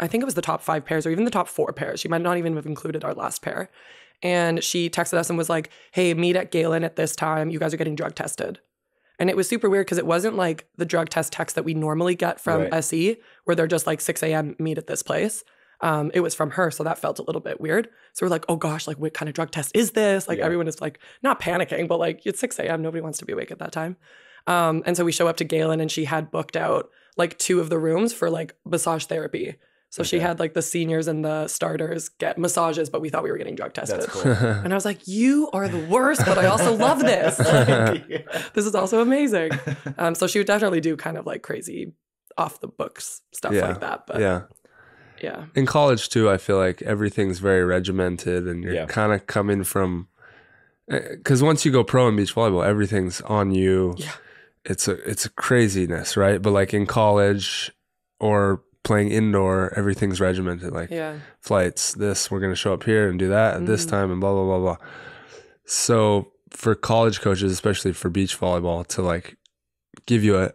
Speaker 2: I think it was the top five pairs or even the top four pairs. She might not even have included our last pair. And she texted us and was like, hey, meet at Galen at this time. You guys are getting drug tested. And it was super weird because it wasn't like the drug test text that we normally get from
Speaker 1: Right.
Speaker 2: SE, where they're just like 6 a.m. meet at this place. Um, it was from her, so that felt a little bit weird. So we're like, oh gosh, like what kind of drug test is this? Like
Speaker 1: Yeah.
Speaker 2: everyone is like not panicking, but like it's 6 a.m. Nobody wants to be awake at that time. Um, and so we show up to Galen and she had booked out like two of the rooms for like massage therapy. So she had like the seniors and the starters get massages, but we thought we were getting drug tested.
Speaker 1: That's cool.
Speaker 2: And I was like, you are the worst, but I also love this. Like,
Speaker 1: Yeah.
Speaker 2: this is also amazing. Um, so she would definitely do kind of like crazy off the books stuff
Speaker 3: Yeah.
Speaker 2: like that. But
Speaker 3: yeah.
Speaker 2: yeah.
Speaker 3: In college too, I feel like everything's very regimented, and you're
Speaker 1: Yeah.
Speaker 3: kind of coming from. Because once you go pro in beach volleyball, everything's on you.
Speaker 2: Yeah.
Speaker 3: It's a it's a craziness, right? But like in college or playing indoor, everything's regimented. Like
Speaker 2: Yeah.
Speaker 3: flights, this we're gonna show up here and do that at this
Speaker 2: Mhm.
Speaker 3: time, and blah blah blah blah. So for college coaches, especially for beach volleyball, to like give you a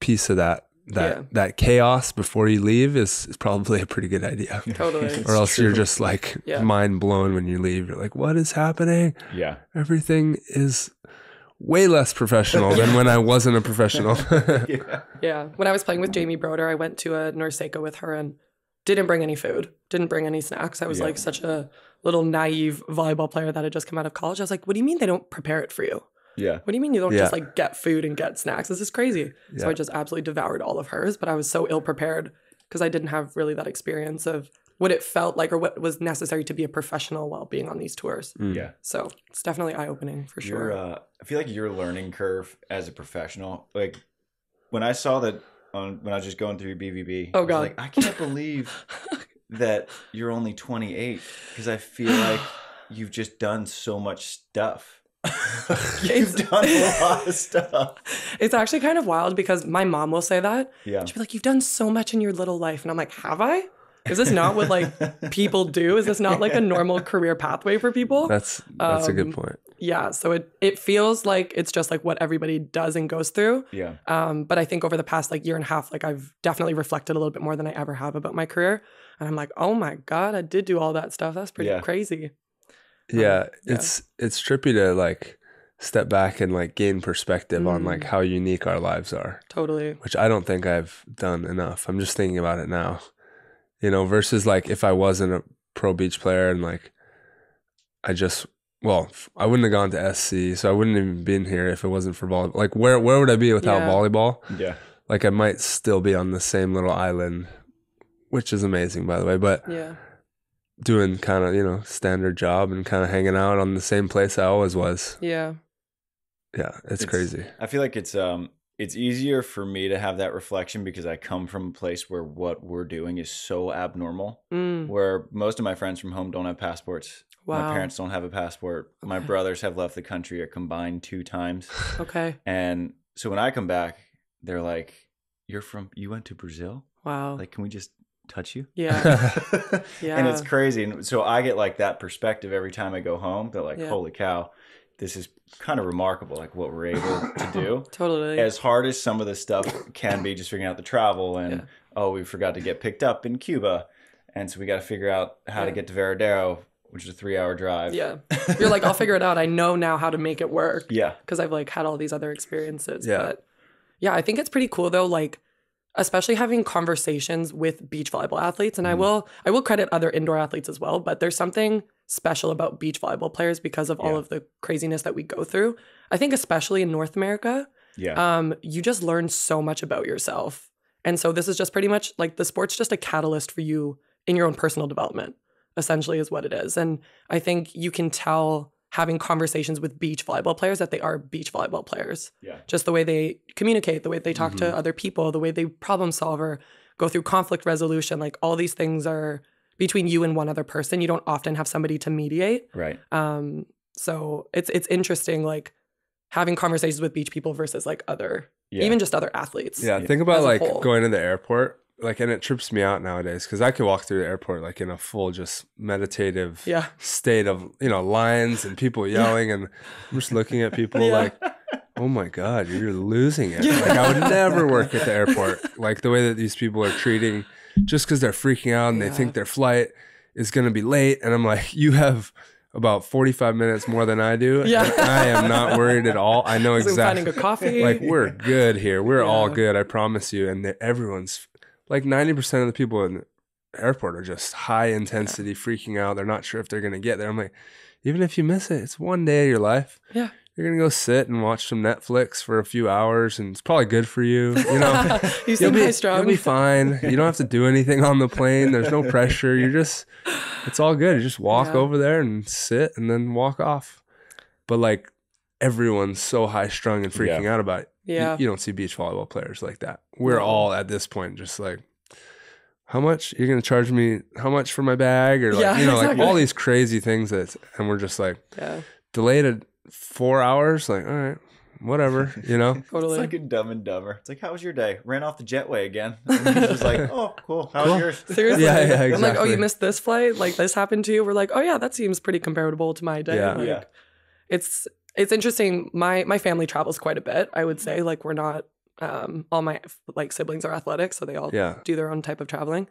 Speaker 3: piece of that that
Speaker 2: Yeah.
Speaker 3: that chaos before you leave is, is probably a pretty good idea.
Speaker 2: Totally.
Speaker 3: Or else you're just like
Speaker 2: Yeah.
Speaker 3: mind blown when you leave. You're like, what is happening?
Speaker 1: yeah.
Speaker 3: Everything is way less professional than when I wasn't a professional.
Speaker 1: yeah.
Speaker 2: Yeah. When I was playing with Jamie Broder, I went to a NORCECA with her and didn't bring any food, didn't bring any snacks. I was
Speaker 1: Yeah.
Speaker 2: like such a little naive volleyball player that had just come out of college. I was like, what do you mean they don't prepare it for you?
Speaker 1: Yeah.
Speaker 2: What do you mean you don't
Speaker 3: Yeah.
Speaker 2: just like get food and get snacks? This is crazy. So I just absolutely devoured all of hers, but I was so ill prepared because I didn't have really that experience of what it felt like or what was necessary to be a professional while being on these tours.
Speaker 3: Mm.
Speaker 1: Yeah.
Speaker 2: So it's definitely eye opening for sure.
Speaker 1: Uh, I feel like your learning curve as a professional, like when I saw that on when I was just going through BVB,
Speaker 2: Oh,
Speaker 1: I was
Speaker 2: God.
Speaker 1: like I can't believe that you're only 28 because I feel like you've just done so much stuff. you've done a lot of stuff.
Speaker 2: it's actually kind of wild because my mom will say that.
Speaker 1: Yeah.
Speaker 2: She'll be like, You've done so much in your little life. And I'm like, Have I? Is this not what like people do? Is this not like a normal career pathway for people?
Speaker 3: That's that's a good
Speaker 2: Um,
Speaker 3: point.
Speaker 2: yeah. So it it feels like it's just like what everybody does and goes through.
Speaker 1: Yeah.
Speaker 2: Um, but I think over the past like year and a half, like I've definitely reflected a little bit more than I ever have about my career. And I'm like, oh my God, I did do all that stuff. That's pretty
Speaker 1: Yeah.
Speaker 2: crazy.
Speaker 3: Yeah,
Speaker 2: yeah.
Speaker 3: it's it's trippy to like step back and like gain perspective on like
Speaker 2: Mm.
Speaker 3: how unique our lives are,
Speaker 2: Totally.
Speaker 3: which I don't think I've done enough. I'm just thinking about it now. You know, versus like if I wasn't a pro beach player and like I just well, I wouldn't have gone to SC, so I wouldn't even been here if it wasn't for volleyball. Like where where would I be without
Speaker 2: Yeah.
Speaker 3: volleyball?
Speaker 1: Yeah.
Speaker 3: Like I might still be on the same little island, which is amazing by the way, but
Speaker 2: Yeah.
Speaker 3: doing kind of, you know, standard job and kind of hanging out on the same place I always was.
Speaker 2: Yeah.
Speaker 3: Yeah, it's,
Speaker 1: It's-
Speaker 3: crazy.
Speaker 1: I feel like it's um it's easier for me to have that reflection because I come from a place where what we're doing is so abnormal.
Speaker 2: Mm,
Speaker 1: Where most of my friends from home don't have passports.
Speaker 2: wow.
Speaker 1: My parents don't have a passport. My brothers have left the country a combined two times.
Speaker 2: Okay.
Speaker 1: And so when I come back, they're like, "You're from? You went to Brazil?
Speaker 2: Wow.
Speaker 1: Like, can we just touch you?"
Speaker 2: yeah. Yeah.
Speaker 1: And it's crazy. And so I get like that perspective every time I go home. They're like,
Speaker 2: Yeah.
Speaker 1: "Holy cow, this is kind of remarkable! Like what we're able to do."
Speaker 2: Totally.
Speaker 1: As hard as some of this stuff can be, just figuring out the travel and
Speaker 2: Yeah.
Speaker 1: oh, we forgot to get picked up in Cuba, and so we got to figure out how to get to Varadero, which is a three-hour drive.
Speaker 2: yeah. You're like, I'll figure it out. I know now how to make it work.
Speaker 1: yeah,
Speaker 2: because I've like had all these other experiences.
Speaker 3: Yeah.
Speaker 2: But yeah, I think it's pretty cool though, like especially having conversations with beach volleyball athletes. And I
Speaker 1: Mhm.
Speaker 2: will I will credit other indoor athletes as well, but there's something special about beach volleyball players because of all
Speaker 1: Yeah.
Speaker 2: of the craziness that we go through. I think especially in North America,
Speaker 1: yeah,
Speaker 2: um, you just learn so much about yourself. And so this is just pretty much like the sport's just a catalyst for you in your own personal development, essentially, is what it is. And I think you can tell having conversations with beach volleyball players that they are beach volleyball players.
Speaker 1: yeah,
Speaker 2: Just the way they communicate, the way they talk
Speaker 3: Mhm.
Speaker 2: to other people, the way they problem solve or go through conflict resolution, like all these things are between you and one other person. You don't often have somebody to mediate.
Speaker 1: Right.
Speaker 2: Um, so it's it's interesting, like having conversations with beach people versus like other,
Speaker 1: Yeah.
Speaker 2: even just other athletes.
Speaker 3: Yeah,
Speaker 1: Yeah.
Speaker 3: think about like
Speaker 2: whole.
Speaker 3: going to the airport, like, and it trips me out nowadays because I could walk through the airport like in a full just meditative
Speaker 2: Yeah.
Speaker 3: state of you know lines and people yelling, and I'm just looking at people
Speaker 2: Yeah.
Speaker 3: like, oh my god, you're losing it. yeah. Like I would never work at the airport. Like the way that these people are treating, just because they're freaking out and they think their flight is going to be late, and I'm like, you have. About 45 minutes more than I do.
Speaker 2: Yeah.
Speaker 3: I am not worried at all. I know
Speaker 2: So
Speaker 3: exactly
Speaker 2: finding a coffee.
Speaker 3: like we're good here. We're all good. I promise you. And everyone's like ninety percent of the people in the airport are just high intensity, freaking out. They're not sure if they're gonna get there. I'm like, even if you miss it, it's one day of your life.
Speaker 2: Yeah.
Speaker 3: You're gonna go sit and watch some Netflix for a few hours, and it's probably good for you. You know,
Speaker 2: you
Speaker 3: you'll
Speaker 2: seem
Speaker 3: be,
Speaker 2: high strung.
Speaker 3: you'll be fine. You don't have to do anything on the plane. There's no pressure. You're just, it's all good. You just walk
Speaker 2: Yeah.
Speaker 3: over there and sit, and then walk off. But like everyone's so high strung and freaking out about it.
Speaker 2: Yeah.
Speaker 3: You, don't see beach volleyball players like that. We're all at this point just like, how much you're gonna charge me? How much for my bag? Or like,
Speaker 2: Yeah,
Speaker 3: you know,
Speaker 2: exactly.
Speaker 3: like all these crazy things that, and we're just like
Speaker 2: yeah,
Speaker 3: delayed at four hours. Like, all right, whatever, you know.
Speaker 2: totally.
Speaker 1: It's like a Dumb and Dumber. It's like, how was your day? Ran off the jetway again. And he's just like, oh, cool. How was
Speaker 3: Cool.
Speaker 1: yours?
Speaker 2: Seriously.
Speaker 3: Yeah, yeah, exactly.
Speaker 2: I'm like, oh, you missed this flight? Like this happened to you? We're like, oh yeah, that seems pretty comparable to my day.
Speaker 3: Yeah.
Speaker 2: Like,
Speaker 1: Yeah.
Speaker 2: It's it's interesting. My my family travels quite a bit. I would say like we're not um all my like siblings are athletic, so they all
Speaker 3: Yeah.
Speaker 2: do their own type of traveling.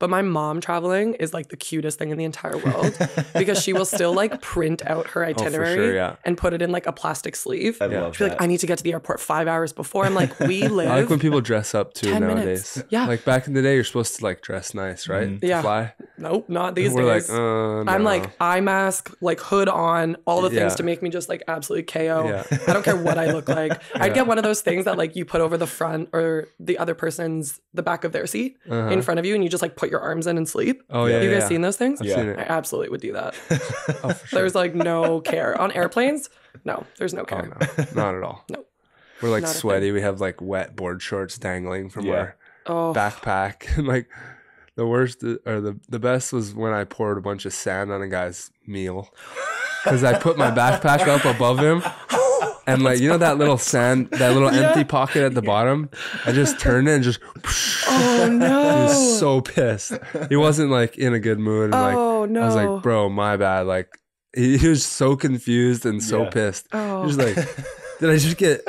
Speaker 2: But my mom traveling is like the cutest thing in the entire world because she will still like print out her
Speaker 3: Oh,
Speaker 2: itinerary
Speaker 3: sure, yeah.
Speaker 2: and put it in like a plastic sleeve.
Speaker 1: I
Speaker 3: Yeah.
Speaker 1: love
Speaker 2: She's
Speaker 1: that.
Speaker 2: like, I need to get to the airport five hours before. I'm like, we live.
Speaker 3: I like when people dress up too nowadays.
Speaker 2: minutes. Yeah.
Speaker 3: Like back in the day, you're supposed to like dress nice, right?
Speaker 1: Mhm.
Speaker 2: Yeah.
Speaker 3: Fly.
Speaker 2: Nope, not these
Speaker 3: We're
Speaker 2: days.
Speaker 3: like, uh,
Speaker 2: I'm like eye mask, like hood on, all the things
Speaker 3: Yeah.
Speaker 2: to make me just like absolutely KO.
Speaker 3: Yeah.
Speaker 2: I don't care what I look like. I'd get one of those things that like you put over the front or the other person's the back of their seat
Speaker 3: Uh-huh.
Speaker 2: in front of you, and you just like put your arms in and sleep.
Speaker 3: oh yeah,
Speaker 2: you
Speaker 3: yeah,
Speaker 2: guys
Speaker 3: yeah.
Speaker 2: seen those things?
Speaker 3: I've
Speaker 1: Yeah.
Speaker 2: I absolutely would do that.
Speaker 3: Oh, sure.
Speaker 2: There's like no care on airplanes. No, there's no
Speaker 3: Oh
Speaker 2: care.
Speaker 3: no, not at all.
Speaker 2: No.
Speaker 3: We're like
Speaker 2: Not
Speaker 3: sweaty. We have like wet board shorts dangling from
Speaker 1: Yeah.
Speaker 3: our
Speaker 2: Oh,
Speaker 3: backpack. And like the worst or the the best was when I poured a bunch of sand on a guy's meal because I put my backpack up above him. And like you know that little sand, that little
Speaker 2: Yeah.
Speaker 3: empty pocket at the bottom, I just turned it and just.
Speaker 2: oh
Speaker 3: He
Speaker 2: no.
Speaker 3: was so pissed. He wasn't like in a good mood. And like
Speaker 2: oh no.
Speaker 3: I was like, bro, my bad. Like he, he was so confused and so
Speaker 1: Yeah.
Speaker 3: pissed.
Speaker 2: oh,
Speaker 3: He was oh. like, did I just get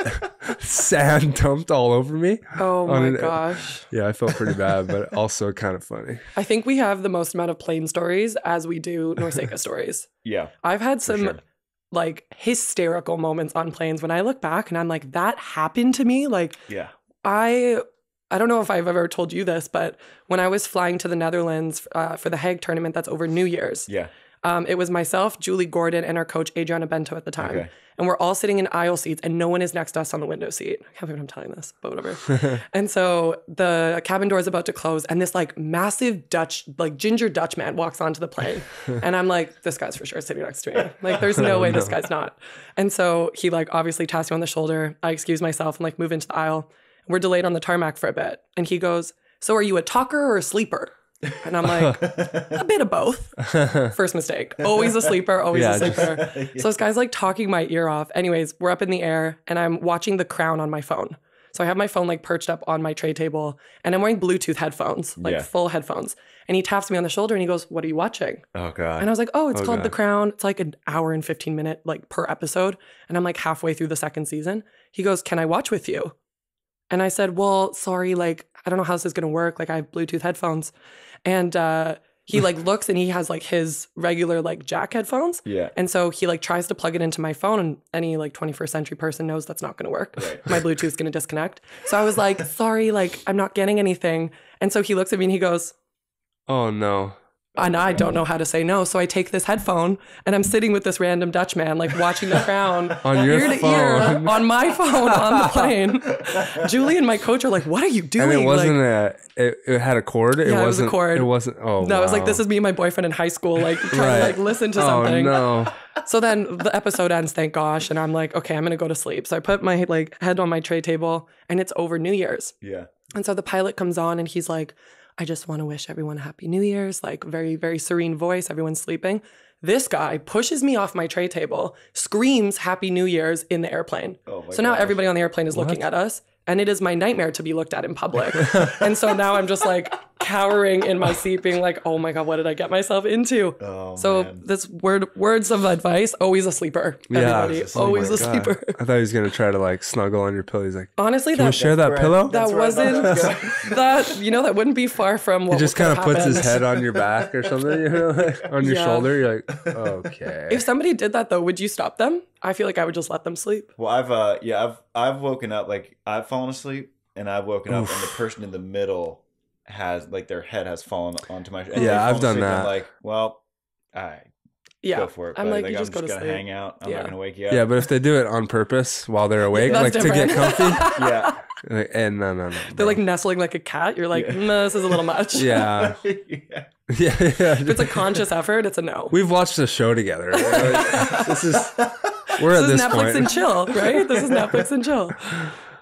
Speaker 3: sand dumped all over me?
Speaker 2: oh my
Speaker 3: an-
Speaker 2: gosh.
Speaker 3: Yeah, I felt pretty bad, but also kind of funny.
Speaker 2: I think we have the most amount of plane stories as we do NORCECA stories.
Speaker 1: yeah.
Speaker 2: I've had some
Speaker 1: sure.
Speaker 2: like hysterical moments on planes when I look back and I'm like, that happened to me. Like
Speaker 1: Yeah.
Speaker 2: I I don't know if I've ever told you this, but when I was flying to the Netherlands uh, for the Hague tournament, that's over New Year's.
Speaker 1: Yeah.
Speaker 2: Um, it was myself, Julie Gordon, and our coach Adriana Bento at the time,
Speaker 1: Okay.
Speaker 2: And we're all sitting in aisle seats, and no one is next to us on the window seat. I can't believe I'm telling this, but whatever. and so the cabin door is about to close, and this like massive Dutch, like ginger Dutch man walks onto the plane, and I'm like, this guy's for sure sitting next to me. Like, there's no way this guy's not. And so he like obviously taps me on the shoulder. I excuse myself and like move into the aisle. We're delayed on the tarmac for a bit, and he goes, "So are you a talker or a sleeper?" And I'm like, a bit of both. First mistake. Always a sleeper, always
Speaker 3: Yeah,
Speaker 2: a
Speaker 3: just-
Speaker 2: sleeper. So this guy's like talking my ear off. Anyways, we're up in the air and I'm watching The Crown on my phone. So I have my phone like perched up on my tray table and I'm wearing Bluetooth headphones, like
Speaker 1: Yeah.
Speaker 2: full headphones. And he taps me on the shoulder and he goes, What are you watching?
Speaker 1: Oh god.
Speaker 2: And I was like, Oh, it's
Speaker 3: Oh,
Speaker 2: called The Crown. It's like an hour and 15 minute, like per episode. And I'm like halfway through the second season. He goes, Can I watch with you? And I said, Well, sorry, like, I don't know how this is gonna work. Like, I have Bluetooth headphones. And uh, he like looks and he has like his regular like jack headphones.
Speaker 1: yeah.
Speaker 2: And so he like tries to plug it into my phone, and any like 21st century person knows that's not going to work.
Speaker 1: Right.
Speaker 2: My Bluetooth's going to disconnect. So I was like, sorry, like I'm not getting anything. And so he looks at me and he goes,
Speaker 3: oh no.
Speaker 2: And I don't know how to say no. So I take this headphone and I'm sitting with this random Dutch man, like watching the crown
Speaker 3: On your
Speaker 2: ear to
Speaker 3: phone.
Speaker 2: ear on my phone on the plane. Julie and my coach are like, what are you doing?
Speaker 3: And it wasn't
Speaker 2: like,
Speaker 3: a. It, it had a cord. It
Speaker 2: Yeah, it was a
Speaker 3: wasn't.
Speaker 2: cord.
Speaker 3: It wasn't. Oh, no!
Speaker 2: that was like, this is me and my boyfriend in high school, like trying
Speaker 3: Right.
Speaker 2: to like listen to something.
Speaker 3: Oh no.
Speaker 2: So then the episode ends, thank gosh, and I'm like, okay, I'm gonna go to sleep. So I put my like head on my tray table, and it's over New Year's.
Speaker 1: Yeah.
Speaker 2: And so the pilot comes on, and he's like, I just want to wish everyone a happy New Year's, like very, very serene voice, everyone's sleeping. This guy pushes me off my tray table, screams Happy New Year's in the airplane.
Speaker 1: Oh my
Speaker 2: so now
Speaker 1: gosh.
Speaker 2: everybody on the airplane is looking at us, and it is my nightmare to be looked at in public. and so now I'm just like cowering in my seat, being like, "Oh my god, what did I get myself into?"
Speaker 1: Oh,
Speaker 2: so
Speaker 1: man.
Speaker 2: this word, words of advice: always a sleeper.
Speaker 3: Yeah.
Speaker 2: Everybody,
Speaker 1: Oh my
Speaker 2: always a
Speaker 3: God.
Speaker 2: sleeper.
Speaker 3: I thought he was gonna try to like snuggle on your pillow. He's like,
Speaker 2: Honestly,
Speaker 3: "Can we
Speaker 2: that
Speaker 3: share that
Speaker 1: where
Speaker 3: pillow?"
Speaker 2: that
Speaker 1: That's where I thought
Speaker 2: wasn't
Speaker 1: that was going.
Speaker 2: that you know that wouldn't be far from what
Speaker 3: He just
Speaker 2: kind
Speaker 3: kind of puts his head on your back or something, you know, like, on your
Speaker 2: Yeah.
Speaker 3: shoulder. You're like, okay.
Speaker 2: If somebody did that though, would you stop them? I feel like I would just let them sleep.
Speaker 1: Well, I've uh yeah, I've I've woken up like I've fallen asleep and I've woken up and the person in the middle has like their head has fallen onto my and
Speaker 3: Yeah, I've done
Speaker 1: asleep, I'm
Speaker 3: that.
Speaker 1: like, well, all right,
Speaker 2: Yeah,
Speaker 1: go for it.
Speaker 2: I'm
Speaker 1: buddy.
Speaker 2: like, you just
Speaker 1: I'm
Speaker 2: go
Speaker 1: just
Speaker 2: to
Speaker 1: gonna
Speaker 2: sleep.
Speaker 1: hang out. I'm
Speaker 2: Yeah.
Speaker 1: not gonna wake you up.
Speaker 3: yeah, but if they do it on purpose while they're awake,
Speaker 2: That's
Speaker 3: like to get comfy,
Speaker 1: yeah.
Speaker 3: like, and no, no, no.
Speaker 2: They're
Speaker 3: bro.
Speaker 2: like nestling like a cat. You're like,
Speaker 1: Yeah.
Speaker 2: no, this is a little much.
Speaker 3: yeah,
Speaker 1: yeah.
Speaker 3: yeah, yeah.
Speaker 2: If it's a conscious effort, it's a no.
Speaker 3: We've watched a show together. Like, this is we're
Speaker 2: this
Speaker 3: at
Speaker 2: is
Speaker 3: this
Speaker 2: Netflix
Speaker 3: point.
Speaker 2: and chill, right? This is Netflix and chill.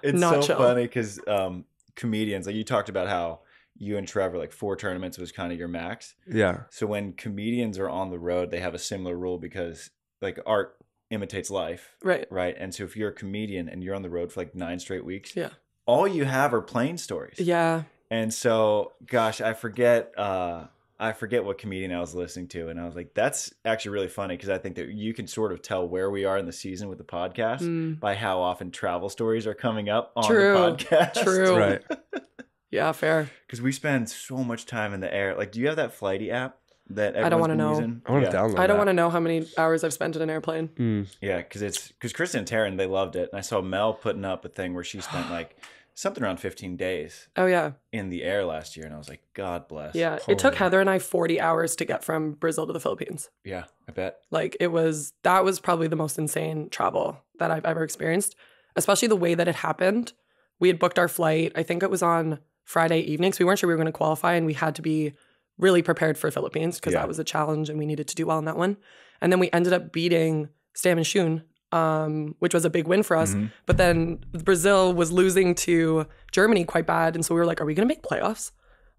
Speaker 1: It's
Speaker 2: Not
Speaker 1: so
Speaker 2: chill.
Speaker 1: funny because um, comedians like you talked about how you and Trevor like four tournaments was kind of your max.
Speaker 3: yeah,
Speaker 1: So when comedians are on the road, they have a similar rule because like art imitates life,
Speaker 2: Right.
Speaker 1: right? And so if you're a comedian and you're on the road for like nine straight weeks,
Speaker 2: Yeah.
Speaker 1: all you have are plane stories.
Speaker 2: Yeah.
Speaker 1: And so, gosh, I forget. Uh, I forget what comedian I was listening to, and I was like, "That's actually really funny" because I think that you can sort of tell where we are in the season with the podcast
Speaker 2: Mm,
Speaker 1: by how often travel stories are coming up on
Speaker 2: True.
Speaker 1: the podcast.
Speaker 2: True.
Speaker 3: right.
Speaker 2: yeah. Fair.
Speaker 1: Because we spend so much time in the air. Like, do you have that flighty app that
Speaker 2: I don't wanna know.
Speaker 1: using?
Speaker 3: I want
Speaker 1: yeah.
Speaker 3: download.
Speaker 2: I don't want to know how many hours I've spent in an airplane.
Speaker 3: Mm.
Speaker 1: Yeah, because it's because Kristen and Taryn they loved it, and I saw Mel putting up a thing where she spent like something around 15 days
Speaker 2: Oh yeah.
Speaker 1: in the air last year, and I was like, God bless.
Speaker 2: Yeah. It took
Speaker 3: Holy.
Speaker 2: Heather and I 40 hours to get from Brazil to the Philippines.
Speaker 1: yeah, I bet.
Speaker 2: Like it was that was probably the most insane travel that I've ever experienced, especially the way that it happened. We had booked our flight. I think it was on Friday evening, so we weren't sure we were going to qualify, and we had to be really prepared for Philippines because
Speaker 1: Yeah.
Speaker 2: that was a challenge, and we needed to do well in that one. And then we ended up beating Stam and Schoon, um, which was a big win for us.
Speaker 1: Mhm.
Speaker 2: But then Brazil was losing to Germany quite bad, and so we were like, "Are we going to make playoffs?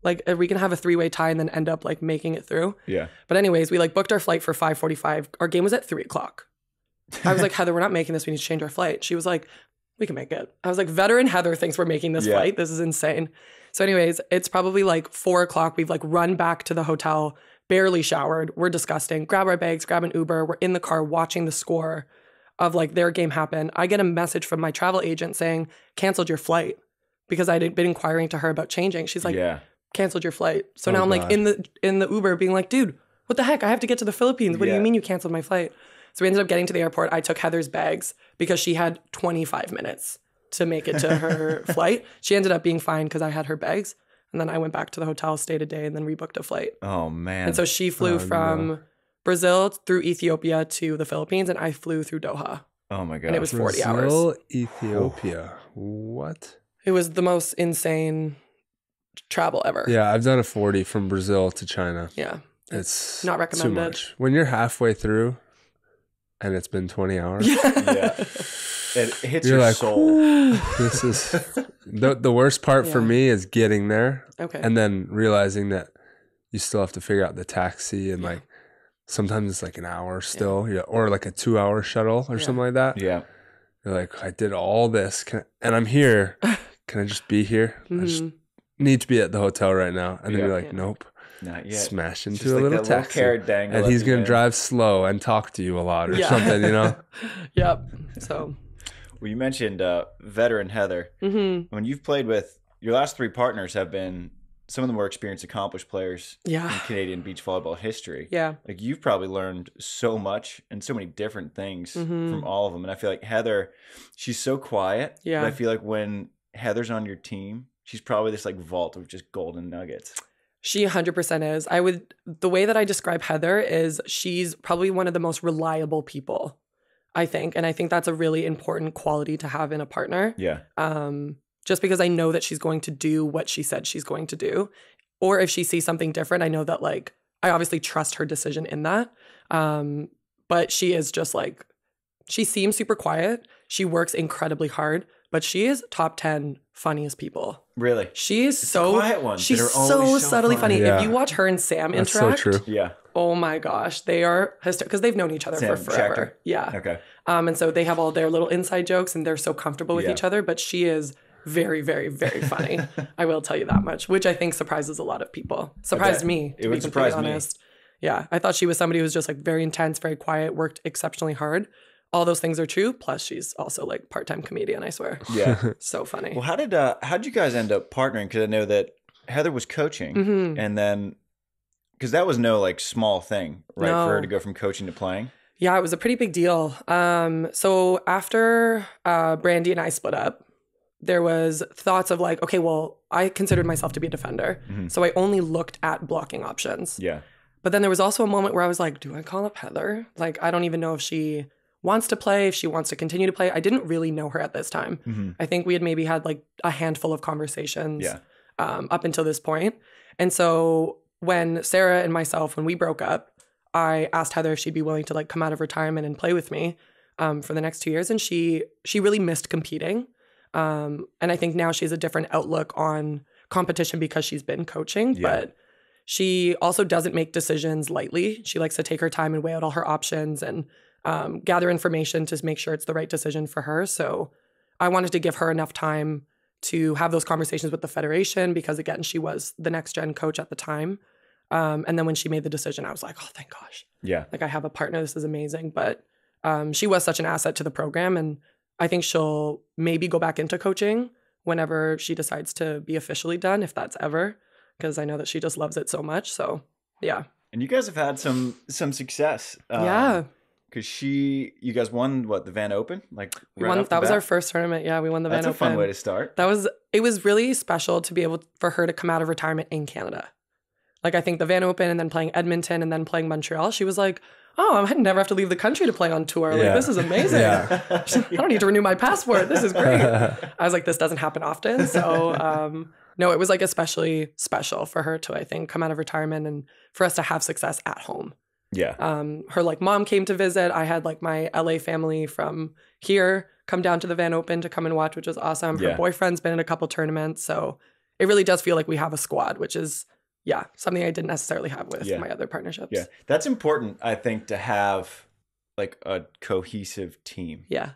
Speaker 2: Like, are we going to have a three way tie and then end up like making it through?"
Speaker 1: Yeah.
Speaker 2: But anyways, we like booked our flight for 5:45. Our game was at three o'clock. I was like, Heather, we're not making this. We need to change our flight. She was like, we can make it. I was like, veteran Heather thinks we're making this
Speaker 1: Yeah.
Speaker 2: flight. This is insane. So, anyways, it's probably like four o'clock. We've like run back to the hotel, barely showered. We're disgusting. Grab our bags, grab an Uber. We're in the car watching the score of like their game happen. I get a message from my travel agent saying, canceled your flight because I'd been inquiring to her about changing. She's like,
Speaker 1: yeah.
Speaker 2: canceled your flight. So
Speaker 3: Oh,
Speaker 2: now I'm like in the in the Uber being like, dude, what the heck? I have to get to the Philippines. What do you mean you canceled my flight? So we ended up getting to the airport. I took Heather's bags because she had 25 minutes to make it to her flight. She ended up being fine because I had her bags. And then I went back to the hotel, stayed a day, and then rebooked a flight.
Speaker 1: Oh man.
Speaker 2: And so she flew
Speaker 3: Oh,
Speaker 2: from
Speaker 3: no.
Speaker 2: Brazil through Ethiopia to the Philippines, and I flew through Doha.
Speaker 1: oh my god.
Speaker 2: and it was 40 hours.
Speaker 3: Brazil, Ethiopia. What?
Speaker 2: It was the most insane travel ever.
Speaker 3: Yeah, I've done a 40 from Brazil to China.
Speaker 2: Yeah.
Speaker 3: It's
Speaker 2: not
Speaker 3: Too
Speaker 2: recommended.
Speaker 3: much. When you're halfway through and it's been 20 hours,
Speaker 1: Yeah. It hits
Speaker 3: you're
Speaker 1: your
Speaker 3: like,
Speaker 1: soul.
Speaker 3: This is the the worst part for me is getting there
Speaker 2: Okay.
Speaker 3: and then realizing that you still have to figure out the taxi and
Speaker 2: Yeah.
Speaker 3: like sometimes it's like an hour still, yeah, or like a 2-hour shuttle or
Speaker 2: Yeah.
Speaker 3: something like that.
Speaker 1: Yeah.
Speaker 3: You're like, I did all this can I, and I'm here. Can I just be here? I just
Speaker 2: Mhm.
Speaker 3: need to be at the hotel right now. And then you're like,
Speaker 2: Yeah.
Speaker 3: nope.
Speaker 1: Not yet.
Speaker 3: Smash into
Speaker 1: just
Speaker 3: a
Speaker 1: like
Speaker 3: little
Speaker 1: that little
Speaker 3: taxi.
Speaker 1: carrot
Speaker 3: and he's gonna
Speaker 1: end.
Speaker 3: drive slow and talk to you a lot or
Speaker 2: Yeah.
Speaker 3: something, you know?
Speaker 2: yep. So,
Speaker 1: Well, you mentioned uh, veteran Heather.
Speaker 2: hmm
Speaker 1: When you've played with your last three partners have been some of the more experienced, accomplished players
Speaker 2: yeah. in.
Speaker 1: Canadian beach volleyball history.
Speaker 2: Yeah.
Speaker 1: Like you've probably learned so much and so many different things
Speaker 2: Mhm.
Speaker 1: from all of them. And I feel like Heather, she's so quiet.
Speaker 2: Yeah.
Speaker 1: But I feel like when Heather's on your team, she's probably this like vault of just golden nuggets.
Speaker 2: She 100% is. I would, the way that I describe Heather is she's probably one of the most reliable people, I think. And I think that's a really important quality to have in a partner.
Speaker 1: Yeah.
Speaker 2: Um, just because I know that she's going to do what she said she's going to do. Or if she sees something different, I know that like, I obviously trust her decision in that. Um, but she is just like, she seems super quiet. She works incredibly hard, but she is top 10 funniest people.
Speaker 1: Really?
Speaker 2: She is
Speaker 1: the
Speaker 2: so
Speaker 1: quiet ones that
Speaker 2: she's so,
Speaker 1: so
Speaker 2: subtly
Speaker 1: funny.
Speaker 2: funny.
Speaker 3: Yeah.
Speaker 2: If you watch her and Sam
Speaker 3: That's so
Speaker 2: interact,
Speaker 3: true.
Speaker 1: Yeah.
Speaker 2: Oh my gosh, they are because they've known each other
Speaker 1: Sam
Speaker 2: for forever. Yeah.
Speaker 1: Okay.
Speaker 2: Um, and so they have all their little inside jokes and they're so comfortable with
Speaker 1: Yeah.
Speaker 2: each other, but she is very, very, very funny. I will tell you that much, which I think surprises a lot of people. Surprised me,
Speaker 1: It
Speaker 2: to
Speaker 1: would surprise me.
Speaker 2: Yeah. I thought she was somebody who was just like very intense, very quiet, worked exceptionally hard. All those things are true. Plus she's also like part-time comedian, I swear.
Speaker 1: Yeah.
Speaker 2: So funny.
Speaker 1: well, how did uh how did you guys end up partnering? Because I know that Heather was coaching,
Speaker 2: Mhm.
Speaker 1: and then because that was no like small thing, right? For her to go from coaching to playing.
Speaker 2: Yeah, it was a pretty big deal. Um, so after uh, Brandie and I split up, there was thoughts of like, okay, well, I considered myself to be a defender,
Speaker 1: Mhm.
Speaker 2: so I only looked at blocking options.
Speaker 1: Yeah.
Speaker 2: But then there was also a moment where I was like, do I call up Heather? Like, I don't even know if she wants to play, if she wants to continue to play. I didn't really know her at this time.
Speaker 1: hmm
Speaker 2: I think we had maybe had like a handful of conversations
Speaker 1: Yeah.
Speaker 2: um, up until this point. And so when Sarah and myself, when we broke up, I asked Heather if she'd be willing to like come out of retirement and play with me um, for the next two years, and she she really missed competing. Um, and I think now she has a different outlook on competition because she's been coaching,
Speaker 1: Yeah.
Speaker 2: but she also doesn't make decisions lightly. She likes to take her time and weigh out all her options and um, gather information to make sure it's the right decision for her. So I wanted to give her enough time to have those conversations with the federation because again she was the next gen coach at the time um, and then when she made the decision i was like oh thank gosh
Speaker 1: Yeah.
Speaker 2: like i have a partner this is amazing but um, she was such an asset to the program and i think she'll maybe go back into coaching whenever she decides to be officially done if that's ever because i know that she just loves it so much so yeah
Speaker 1: And you guys have had some some success. um,
Speaker 2: yeah
Speaker 1: Because she, you guys won what the Van Open? Like right
Speaker 2: won that was
Speaker 1: bat?
Speaker 2: our first tournament yeah we won the Van Open.
Speaker 1: That's a fun way to start.
Speaker 2: that was it was really special to be able for her to come out of retirement in Canada. Like I think the Van Open and then playing Edmonton and then playing Montreal, she was like, "Oh, I never have to leave the country to play on tour. Like
Speaker 3: Yeah.
Speaker 2: this is amazing.
Speaker 3: Yeah.
Speaker 2: I don't need to renew my passport. This is great." I was like, "This doesn't happen often." So, um, no, it was like especially special for her to I think come out of retirement and for us to have success at home
Speaker 1: yeah.
Speaker 2: um, her like mom came to visit. I had like my LA family from here come down to the Van Open to come and watch, which was awesome. Her
Speaker 1: Yeah.
Speaker 2: boyfriend's been in a couple tournaments, so it really does feel like we have a squad, which is yeah something I didn't necessarily have with
Speaker 1: Yeah.
Speaker 2: my other partnerships.
Speaker 1: Yeah. That's important, I think, to have like a cohesive team
Speaker 2: yeah,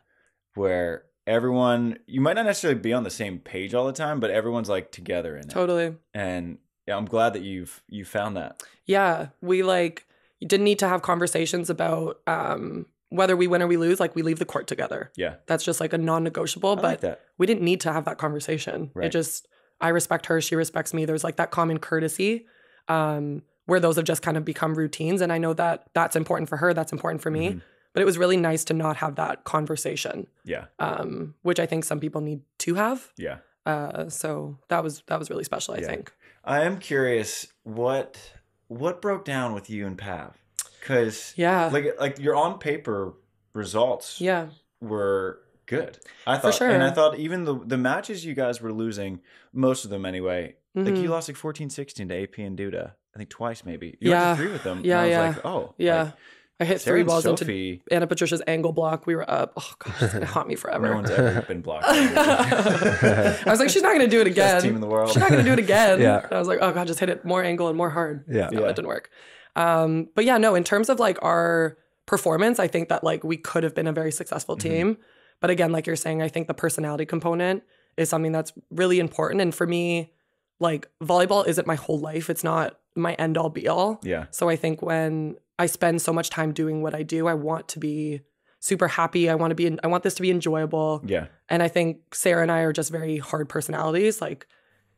Speaker 1: where everyone you might not necessarily be on the same page all the time, but everyone's like together in it.
Speaker 2: totally.
Speaker 1: And yeah, I'm glad that you've you found that.
Speaker 2: Yeah, we like you didn't need to have conversations about um, whether we win or we lose. Like we leave the court together.
Speaker 1: Yeah.
Speaker 2: That's just like a non-negotiable.
Speaker 1: I
Speaker 2: but
Speaker 1: like that.
Speaker 2: we didn't need to have that conversation.
Speaker 1: Right.
Speaker 2: It just I respect her, she respects me. There's like that common courtesy um, where those have just kind of become routines, and I know that that's important for her. That's important for me.
Speaker 1: Mhm.
Speaker 2: But it was really nice to not have that conversation,
Speaker 1: Yeah.
Speaker 2: um, which I think some people need to have.
Speaker 1: Yeah.
Speaker 2: Uh, so that was that was really special. I
Speaker 1: Yeah.
Speaker 2: think.
Speaker 1: I am curious what what broke down with you and Pav? Because
Speaker 2: Yeah.
Speaker 1: like like your on paper results
Speaker 2: yeah.
Speaker 1: were good. I thought,
Speaker 2: sure.
Speaker 1: and I thought even the the matches you guys were losing, most of them anyway. Like
Speaker 2: Mhm.
Speaker 1: you lost like 14-16 to AP and Duda. I think twice maybe. You
Speaker 2: Yeah.
Speaker 1: went to three with them. and
Speaker 2: Yeah,
Speaker 1: I was
Speaker 2: yeah.
Speaker 1: like, oh,
Speaker 2: Yeah.
Speaker 1: like,
Speaker 2: I hit
Speaker 1: Sarah
Speaker 2: three
Speaker 1: and
Speaker 2: balls into
Speaker 1: Sophie,
Speaker 2: Ana Patricia's angle block. We were up. Oh gosh, it's gonna haunt me forever.
Speaker 1: no one's ever been blocked.
Speaker 2: I was like, she's not gonna do it again.
Speaker 1: Best team in the world.
Speaker 2: She's not gonna do it again.
Speaker 3: Yeah.
Speaker 2: And I was like, oh god, just hit it more angle and more hard.
Speaker 3: Yeah.
Speaker 2: No,
Speaker 1: Yeah.
Speaker 2: it didn't work. Um, but yeah, no, in terms of like our performance, I think that like we could have been a very successful
Speaker 1: Mm-hmm.
Speaker 2: But again, like you're saying, I think the personality component is something that's really important. And for me, like volleyball isn't my whole life. It's not my end all be all.
Speaker 1: yeah.
Speaker 2: So I think when I spend so much time doing what I do, I want to be super happy. I want to be I want this to be enjoyable.
Speaker 1: Yeah.
Speaker 2: And I think Sarah and I are just very hard personalities. Like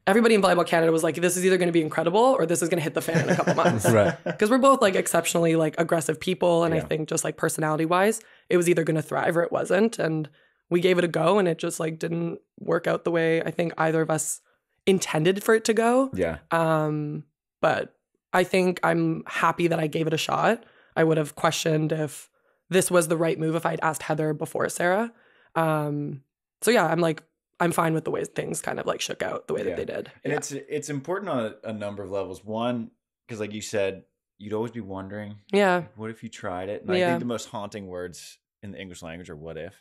Speaker 2: everybody in Volleyball Canada was like, this is either going to be incredible or this is going to hit the fan in a couple months.
Speaker 3: Right.
Speaker 2: Because we're both like exceptionally like aggressive people. And I think just like personality wise, it was either going to thrive or it wasn't. And we gave it a go and it just like didn't work out the way I think either of us intended for it to go.
Speaker 1: Yeah.
Speaker 2: Um, but I think I'm happy that I gave it a shot. I would have questioned if this was the right move if I'd asked Heather before Sarah. Um, so yeah, I'm like, I'm fine with the way things kind of like shook out the way
Speaker 1: Yeah.
Speaker 2: that they did.
Speaker 1: And
Speaker 2: Yeah.
Speaker 1: it's it's important on a, a number of levels. One, because like you said, you'd always be wondering,
Speaker 2: yeah,
Speaker 1: what if you tried it? And I think the most haunting words in the English language are "what if."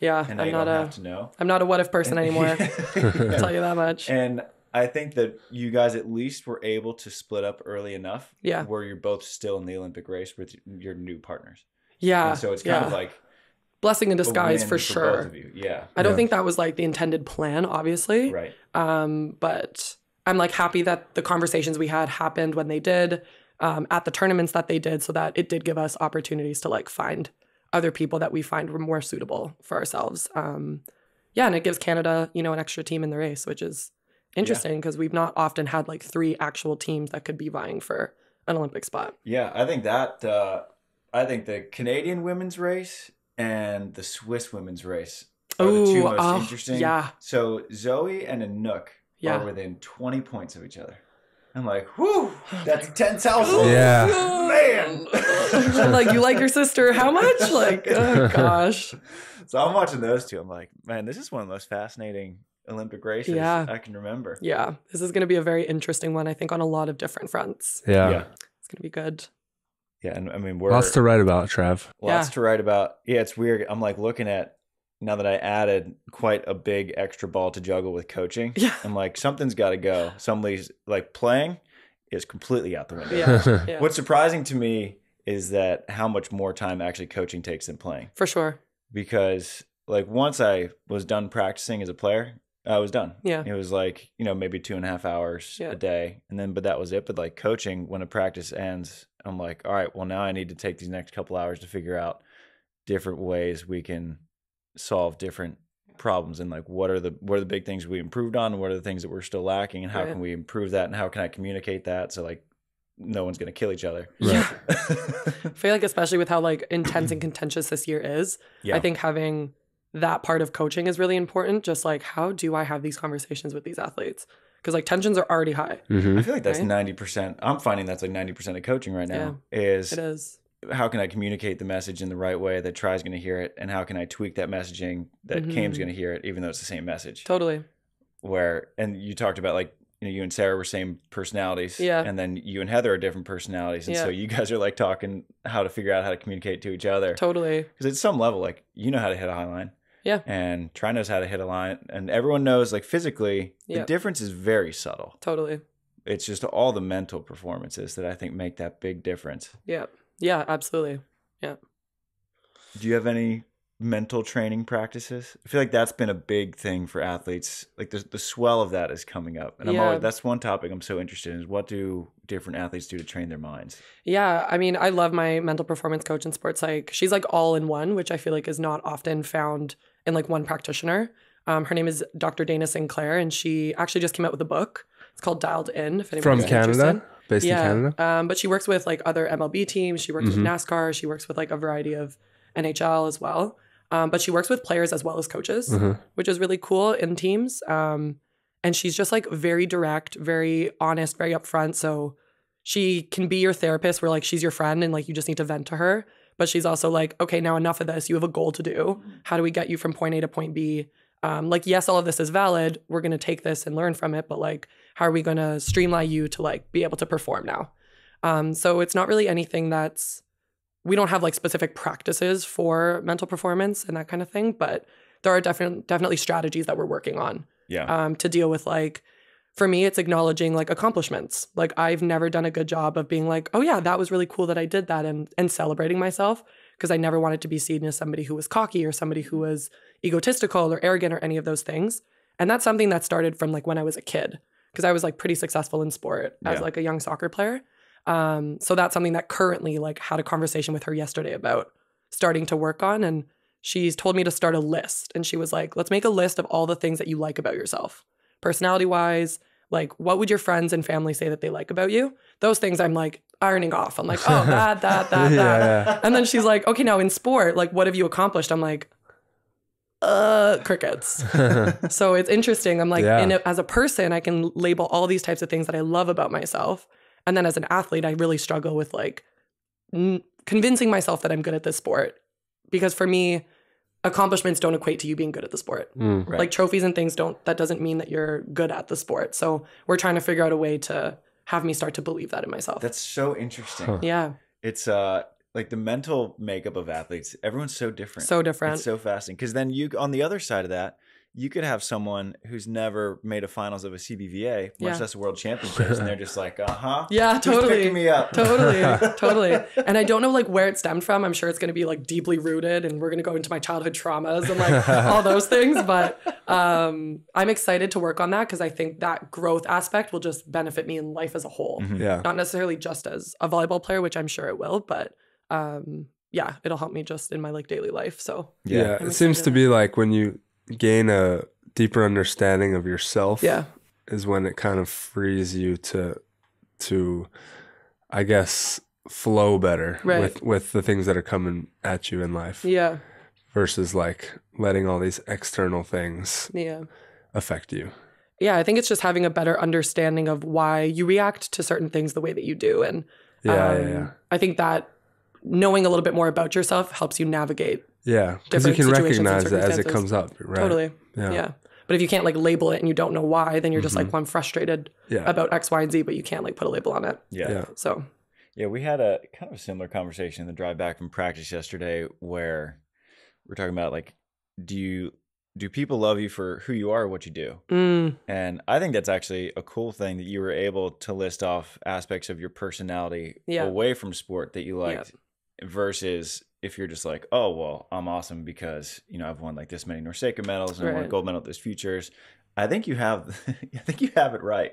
Speaker 2: Yeah,
Speaker 1: and
Speaker 2: I'm not
Speaker 1: don't
Speaker 2: a
Speaker 1: have to know.
Speaker 2: I'm not a what if person anymore. I'll tell you that much.
Speaker 1: And I think that you guys at least were able to split up early enough
Speaker 2: Yeah.
Speaker 1: where you're both still in the Olympic race with your new partners.
Speaker 2: Yeah.
Speaker 1: and so it's kind
Speaker 2: yeah.
Speaker 1: of like
Speaker 2: blessing in disguise
Speaker 1: win
Speaker 2: for
Speaker 1: both
Speaker 2: sure.
Speaker 1: of you. Yeah.
Speaker 2: I don't
Speaker 3: Yeah.
Speaker 2: think that was like the intended plan, obviously.
Speaker 1: Right.
Speaker 2: Um, but I'm like happy that the conversations we had happened when they did, um, at the tournaments that they did, so that it did give us opportunities to like find other people that we find were more suitable for ourselves. Um, yeah, and it gives Canada, you know, an extra team in the race, which is interesting because we've not often had like three actual teams that could be vying for an Olympic spot.
Speaker 1: Yeah, I think that uh, I think the Canadian women's race and the Swiss women's race are the two
Speaker 2: Ooh,
Speaker 1: most
Speaker 2: oh,
Speaker 1: interesting.
Speaker 2: yeah.
Speaker 1: So Zoe and Anouk
Speaker 2: Yeah.
Speaker 1: are within 20 points of each other. I'm like, whew, oh that's tense household.
Speaker 3: Yeah.
Speaker 1: Man.
Speaker 2: I'm like, you like your sister? How much? Like, oh gosh.
Speaker 1: So I'm watching those two. I'm like, man, this is one of the most fascinating Olympic races
Speaker 2: Yeah.
Speaker 1: I can remember.
Speaker 2: Yeah, this is going to be a very interesting one, I think, on a lot of different fronts.
Speaker 3: Yeah.
Speaker 1: Yeah.
Speaker 2: It's going to be good.
Speaker 1: Yeah, and I mean, we're
Speaker 3: Lots to write about, Trev.
Speaker 1: lots
Speaker 2: Yeah.
Speaker 1: to write about. Yeah, it's weird. I'm like looking at now that I added quite a big extra ball to juggle with coaching.
Speaker 2: Yeah.
Speaker 1: I'm like, something's got to go. Somebody's like playing is completely out the window.
Speaker 2: Yeah. yeah.
Speaker 1: What's surprising to me is that how much more time actually coaching takes than playing.
Speaker 2: For sure.
Speaker 1: Because like once I was done practicing as a player, I was done.
Speaker 2: Yeah.
Speaker 1: It was like, you know, maybe two and a half hours
Speaker 2: Yeah.
Speaker 1: a day. And then, but that was it. But like coaching, when a practice ends, I'm like, all right, well, now I need to take these next couple hours to figure out different ways we can solve different problems and like what are the what are the big things we improved on and what are the things that we're still lacking and how
Speaker 2: Right.
Speaker 1: can we improve that and how can I communicate that so like no one's gonna kill each other.
Speaker 2: Yeah. I feel like, especially with how like intense and contentious this year is,
Speaker 1: yeah.
Speaker 2: I think having that part of coaching is really important. Just like, how do I have these conversations with these athletes? Because like tensions are already high.
Speaker 3: hmm
Speaker 1: I feel like that's
Speaker 2: Right?
Speaker 1: ninety percent. I'm finding that's like ninety percent of coaching right now. Is
Speaker 2: It is.
Speaker 1: how can I communicate the message in the right way that Tri's going to hear it, and how can I tweak that messaging that Chaim's
Speaker 2: Mhm.
Speaker 1: going to hear it, even though it's the same message.
Speaker 2: Totally.
Speaker 1: Where and you talked about like you know you and Sarah were same personalities,
Speaker 2: Yeah.
Speaker 1: and then you and Heather are different personalities, and so you guys are like talking how to figure out how to communicate to each other.
Speaker 2: Totally.
Speaker 1: Because at some level, like you know how to hit a high line.
Speaker 2: Yeah.
Speaker 1: And Tri knows how to hit a line, and everyone knows like physically the difference is very subtle.
Speaker 2: Totally.
Speaker 1: It's just all the mental performances that I think make that big difference.
Speaker 2: Yeah. Yeah, absolutely. Yeah.
Speaker 1: Do you have any mental training practices? I feel like that's been a big thing for athletes. Like the the swell of that is coming up, and I'm
Speaker 2: Yeah.
Speaker 1: always, that's one topic I'm so interested in. Is what do different athletes do to train their minds?
Speaker 2: Yeah, I mean, I love my mental performance coach in sports psych. She's like all in one, which I feel like is not often found in like one practitioner. Um, her name is Dr. Dana Sinclair, and she actually just came out with a book. It's called Dialed In. If
Speaker 3: From Canada,
Speaker 2: interested.
Speaker 3: based in Canada.
Speaker 2: Um, but she works with like other MLB teams. She works
Speaker 3: Mhm.
Speaker 2: with NASCAR. She works with like a variety of NHL as well. Um, but she works with players as well as coaches,
Speaker 3: Mhm.
Speaker 2: which is really cool in teams. Um, and she's just like very direct, very honest, very upfront. So she can be your therapist where like she's your friend and like you just need to vent to her. But she's also like, okay, now enough of this. You have a goal to do. How do we get you from point A to point B? Um, like, yes, all of this is valid. We're going to take this and learn from it. But like, how are we going to streamline you to like be able to perform now? Um, so it's not really anything that's, we don't have like specific practices for mental performance and that kind of thing. But there are definitely definitely strategies that we're working on
Speaker 1: Yeah,
Speaker 2: um, to deal with like for me it's acknowledging like accomplishments like i've never done a good job of being like oh yeah that was really cool that i did that and and celebrating myself because i never wanted to be seen as somebody who was cocky or somebody who was egotistical or arrogant or any of those things and that's something that started from like when i was a kid because i was like pretty successful in sport as
Speaker 1: Yeah.
Speaker 2: like a young soccer player um, so that's something that currently like had a conversation with her yesterday about starting to work on and she's told me to start a list and she was like let's make a list of all the things that you like about yourself. Personality wise like what would your friends and family say that they like about you? Those things i'm like ironing off. I'm like oh that that that that.
Speaker 3: yeah,
Speaker 2: and then she's like okay now in sport like what have you accomplished? I'm like uh crickets. So it's interesting. I'm like
Speaker 3: Yeah.
Speaker 2: in a, as a person i can label all these types of things that i love about myself and then as an athlete i really struggle with like n- convincing myself that i'm good at this sport because for me accomplishments don't equate to you being good at the sport
Speaker 3: Mm.
Speaker 1: right.
Speaker 2: like trophies and things don't that doesn't mean that you're good at the sport so we're trying to figure out a way to have me start to believe that in myself
Speaker 1: that's so interesting.
Speaker 3: Huh.
Speaker 2: yeah
Speaker 1: It's uh, like the mental makeup of athletes. Everyone's so different.
Speaker 2: So different.
Speaker 1: It's so fascinating because then you on the other side of that, you could have someone who's never made a finals of a CBVA, much
Speaker 2: Yeah.
Speaker 1: less a World Championships, and they're just like, uh huh,
Speaker 2: yeah,
Speaker 1: who's
Speaker 2: totally.
Speaker 1: picking me up?
Speaker 2: totally totally and i don't know like where it stemmed from i'm sure it's going to be like deeply rooted and we're going to go into my childhood traumas and like all those things but um i'm excited to work on that because i think that growth aspect will just benefit me in life as a whole
Speaker 1: Mhm.
Speaker 3: Yeah.
Speaker 2: not necessarily just as a volleyball player which i'm sure it will but um yeah it'll help me just in my like daily life so
Speaker 3: Yeah.
Speaker 2: I'm
Speaker 3: It seems to be like when you gain a deeper understanding of yourself
Speaker 2: yeah
Speaker 3: is when it kind of frees you to to I guess flow better
Speaker 2: Right.
Speaker 3: with with the things that are coming at you in life
Speaker 2: yeah
Speaker 3: versus like letting all these external things
Speaker 2: yeah
Speaker 3: affect you.
Speaker 2: yeah i think it's just having a better understanding of why you react to certain things the way that you do and
Speaker 3: Yeah, yeah,
Speaker 2: Um,
Speaker 3: yeah.
Speaker 2: I think that knowing a little bit more about yourself helps you navigate
Speaker 3: Yeah, because you can recognize it as it comes up, right?
Speaker 2: totally.
Speaker 3: Yeah.
Speaker 2: Yeah. But if you can't like label it and you don't know why, then you're just like, well, I'm frustrated
Speaker 3: Yeah.
Speaker 2: about X, Y, and Z, but you can't like put a label on it.
Speaker 1: Yeah. yeah,
Speaker 3: Yeah.
Speaker 1: We had a kind of a similar conversation in the drive back from practice yesterday, where we're talking about like, do you do people love you for who you are, or what you do?
Speaker 2: mm,
Speaker 1: And I think that's actually a cool thing that you were able to list off aspects of your personality
Speaker 2: Yeah.
Speaker 1: away from sport that you liked versus if you're just like, oh, well, I'm awesome because, you know, I've won like this many NORCECA medals and I won a gold medal at this futures. I think you have, I think you have it right.